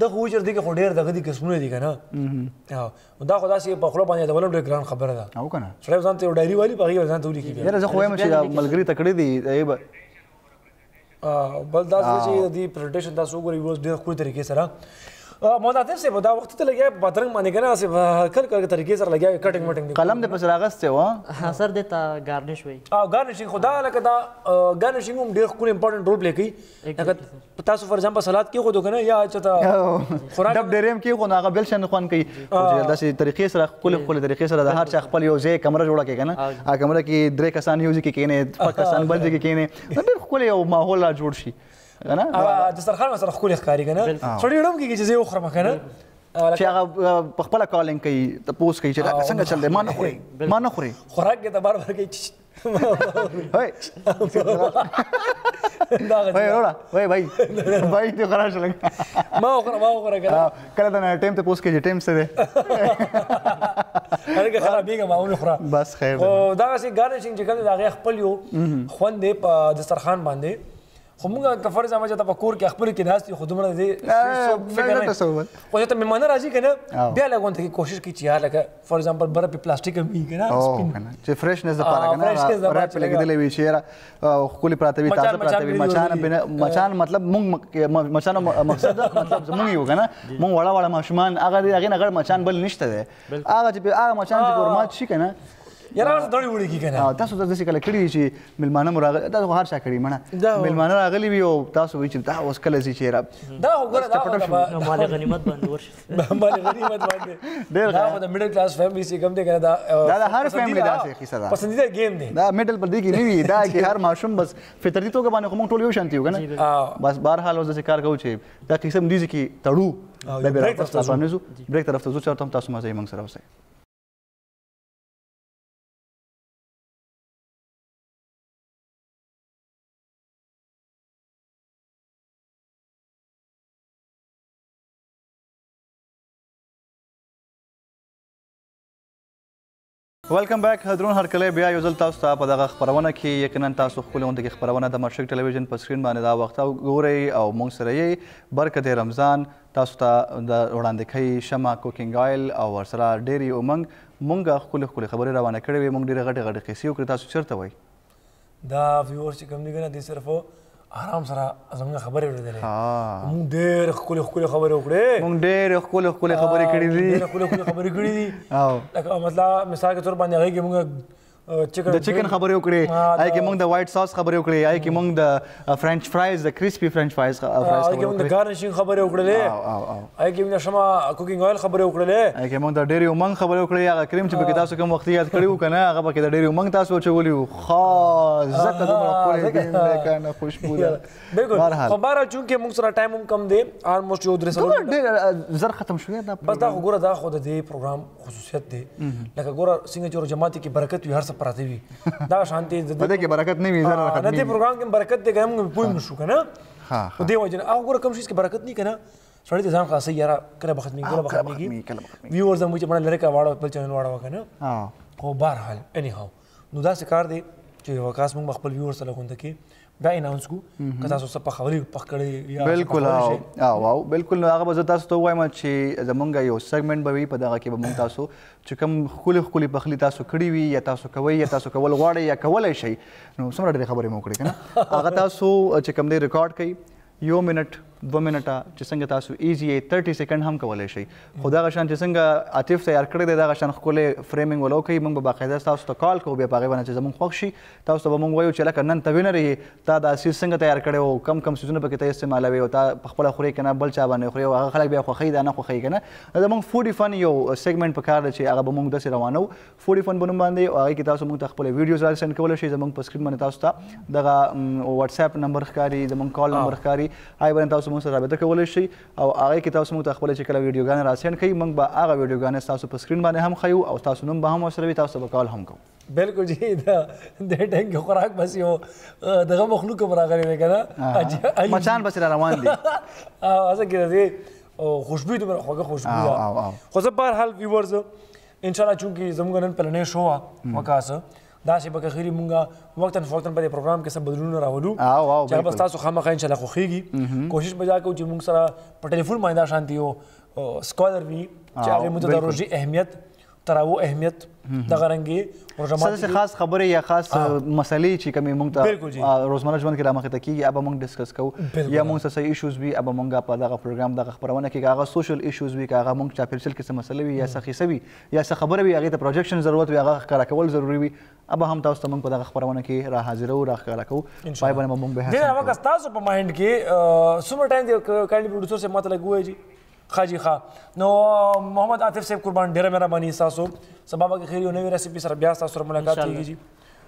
د خو چر دي کې خو ډېر دغه دي قسمونه دي کنه دا خو داسې په خپل باندې ډول ډېر ګران خبره ده او کنه سړی ځان ته ډایري والی په غیر ځان ته ولیکي دا زه خو وایم چې ملګری تکړه دي بل دا څه چې دی پریزنټیشن تاسو وګورئ اوس ډیر خو طریقې سره مدافع صاحب دا وخت ته لګیا په پترنګ باندې کنه صاحب کل کل طریقې سره لګیا کټینګ مټینګ دی قلم دې پس راغسته و سر دې تا ګارنیش وای او ګارنیشینګ خدا لکه دا ګارنیشینګ هم ډېر خپل امپورټنت رول پلی کوي لکه تاسو فور ایگزامپل سلاد کې خو دوه کنه یا چتا خوراک دب ډېرم کې خو هغه بل شن خوان کوي او دا سي طریقې سره خپل خپل طریقې سره د هر چا خپل یو ځای کمره جوړه کې کنه هغه کمره کې درې کسان یو ځای کې کینه پک کسان بل ځای کې کینه ډېر ښکلی یو ماحول را جوړ شي کنه دسترخوان سره ښکلی ښکاري کنه سړی ډم کېږي چې زه یې وخورم کنه چې هغه په خپل کالینګ کوي ته پوس کوي چې څنګه چل دی ما نه خوري ما نه خوري خوراک کې ته بار بار کوي وای وای وروړه وای بای بای دې خراش لګ ما وخوره ما وخوره کله دا ټیم ته پوس کې چې ټیم څه دی هرګه خرابېږه ما ونه خورا بس خیر او دا سي ګارنشینګ چې کله دا غي خپل یو خوند دی په دسترخوان باندې خو موږ که فرض ما چې ته په کور کې خپل کې ناس خو دومره دې فکر نه کوم خو ته مې مانه راځي کنه بیا لګون ته کوشش کوي چې یار لکه فور ایگزامپل بره په پلاستیک وی کنه سپین کنه چې فرشنس د پاره کنه رپ لګیدلې وی چې را خولي پراته وی تازه پراته وی مچان مچان مطلب مونږ مچان مقصد مطلب زمونږ یو کنه مونږ وړه وړه ماشومان هغه هغه نه غړ مچان بل نشته دی هغه چې هغه مچان چې ګورمات شي کنه یاره ورته دړې وړې کېږي نه تاسو ته داسې کله کړي چې میلمانه مو راغلي تاسو هر چا کړي منه میلمانه راغلي وي او تاسو وایي چې دا اوس کله ځي چې دا خو ګوره دا خو مال غنیمت باندې ورشي باندې غنیمت باندې ډېر دا د میډل کلاس فیملی سي کوم دی کنه دا دا د هر فیملی دا څه قصه ده پسندیده گیم دی دا میډل پر دې کې نه وی دا کې هر ماشوم بس فطرتي توګه باندې کوم ټول یو شانتي یو کنه بس بهر حال اوس ذکر کوو چې دا قسم دي چې تړو دا به راځو بریک طرف ته ځو چې تم تاسو ما زې موږ سره اوسئ ویلکم بیک درون هرکلی بیا یو ځل تاسو ته په دغه خپرونه کې یقینا تاسو خپل غونډه کې خپرونه د مشرق ټلویزیون په سکرین باندې دا وخت او ګورئ او مونږ سره یې برکه د رمضان تاسو ته د وړاندې کوي شمع کوکینګ آیل او ورسره ډېری اومنګ مونږه خپل خپل خبرې روانه کړې وي مونږ ډېر غټي غټي قصې وکړې تاسو چیرته وای دا فیور چې کوم دی کنه د صرف آرام سره زموږ خبرې ولیدلې ها موږ ډېر خپل خپل خبرې وکړې موږ ډېر خپل خپل خبرې کړې دي ډېر خپل خپل خبرې کړې دي او لکه مثلا مثال کې تور باندې هغه کې موږ د چکن خبرې وکړې آی کې موږ د وایټ ساس خبرې وکړې آی کې موږ د فرنچ فرایز د کریسپي فرنچ فرایز فرایز خبرې وکړې د ګارنشینګ خبرې وکړلې او او او اې کې موږ شمه کوکینګ آیل خبرې وکړلې اې کې موږ د ډېری ومنګ خبرې وکړې هغه کریم چې پکې تاسو کوم وخت یاد کړیو کنه هغه پکې د ډېری ومنګ تاسو چولې وو خا زکه دومره خورې دې نه کنه خوشبو ده بالکل خو بار چون کې موږ سره ټایم هم کم دی آلموست یو درې سره ډېر زر ختم شوې دا بس دا وګوره دا خو د دې پروګرام خصوصیت دی لکه ګوره څنګه چې جماعت کې برکت وي هر څه پراته وي دا شانتي د دې کې برکت نه وي زره رقم نه دې پروګرام کې برکت دی ګرم موږ پوه شو کنه ها ها دې وجه او ګوره کوم شي کې برکت نه کنه سړی ته ځان خلاصي یاره کله بخت نه کله بخت نه ویورز موږ چې باندې لره کا واړو بل چینل واړو کنه ها خو بهر حال اني هاو نو دا څه کار دی چې یو کاس موږ خپل ویور سره غونډه کې دا اناونس کو که تاسو څه په خبرې په کړې یا بالکل او او بالکل نو هغه به تاسو ته وایم چې زمونږ یو سیګمنټ به وي په دغه کې به مونږ تاسو چې کوم خولي خولي پخلی تاسو کړی وي یا تاسو کوي یا تاسو کول غواړي یا کولای شي نو څومره ډېر خبرې مو کړې کنه هغه تاسو چې کوم دې ریکارډ کړئ یو منټ دوه منټه چې څنګه تاسو ایزی 30 سکند هم کولای شئ خو دا غشان چې څنګه عاطف تیار کړی دی دا غشان خپل فریمینګ ولو کوي موږ به باقاعده تاسو ته کال کوو بیا په غوونه چې زموږ خوښ شي تاسو ته به موږ وایو چې لکه نن ته وینر یې تا دا سیز څنګه تیار کړی او کم کم سیزونه پکې ته استعمالوي او تا په خپل خوري کنه بل چا باندې خوري او هغه خلک بیا خوښي دا نه خوښي کنه دا موږ فوډي فن یو سیګمنټ په کار دی چې هغه به موږ داسې روانو فوډي فن په نوم باندې او هغه کې تاسو موږ ته خپل ویډیوز را سند کولای شئ زموږ په سکرین باندې تاسو ته دغه واتس اپ نمبر ښکاری زموږ کال نمبر ښکاری هاي باندې تاسو موږ سره رابطه کولای شئ او هغه کې تاسو موږ ته خپل چې کله ویډیوګان را سند کړئ موږ به هغه ویډیوګان تاسو په سکرین باندې هم خایو او تاسو نوم به هم سره وي تاسو به کال هم کوو بالکل جی دا د ټینګ خوراک بس یو دغه مخلوق هم راغلی دی کنه مچان بس را روان دي او ځکه دې خوشبو دې خوږه خوشبو خو زه بهر حال ویورز ان شاء الله چونکی زموږ نن پلنې شو وکاسه دا چې پکې خېری مونږه وخت ان فوقتن په پروګرام کې سب بدلونه راولو چې هغه تاسو خامخا ان شاء الله خوخيږي کوشش بجا کو چې مونږ سره په ټلیفون باندې شانتي یو سکالر وي چې هغه مونږ د روزي اهمیت تراو اهمیت د غرنګي څه داسې خاص خبرې یا خاص مسلې چې کومې موږ ته روزمره ژوند کې رامخې ته کېږي هغه موږ ډسکس کوو یا موږ څه صحیح ایشوز وي هغه موږ په دغه پروګرام دغه خپرونه کې هغه سوشل ایشوز وي هغه موږ چاپیرسل کې څه مسله وي یا څه خیسه وي یا څه خبره وي هغه ته پروجیکشن ضرورت وي هغه ښکاره کول ضروری وي اب هم تاسو ته موږ په دغه خبرونه کې را حاضرو را ښکاره کوو پای باندې موږ به ډیر هغه تاسو په مایند کې سمټایم دی کاندي پروډوسر سره ماته لګوي ښه جی ښه نو محمد عاطف صاحب قربان ډیره مهرباني تاسو سبا به خیر یو نوې ریسیپي سره بیا تاسو سره ملاقات کیږي جی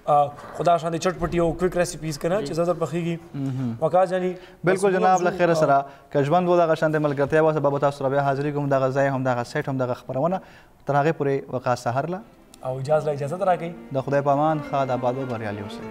خدا شان دي چټ پټي او کویک ریسیپیز کنه چې زړه پخېږي وکا جاني بالکل جناب له خیر سره کژوند ولا غشان د ملګرتیا واسه بابا تاسو سره بیا حاضرې کوم دغه ځای هم دغه سیټ هم دغه خبرونه تر هغه پورې وکا سحر لا او اجازه لا اجازه راکې د خدای پامان خا د آباد او بریالي اوسئ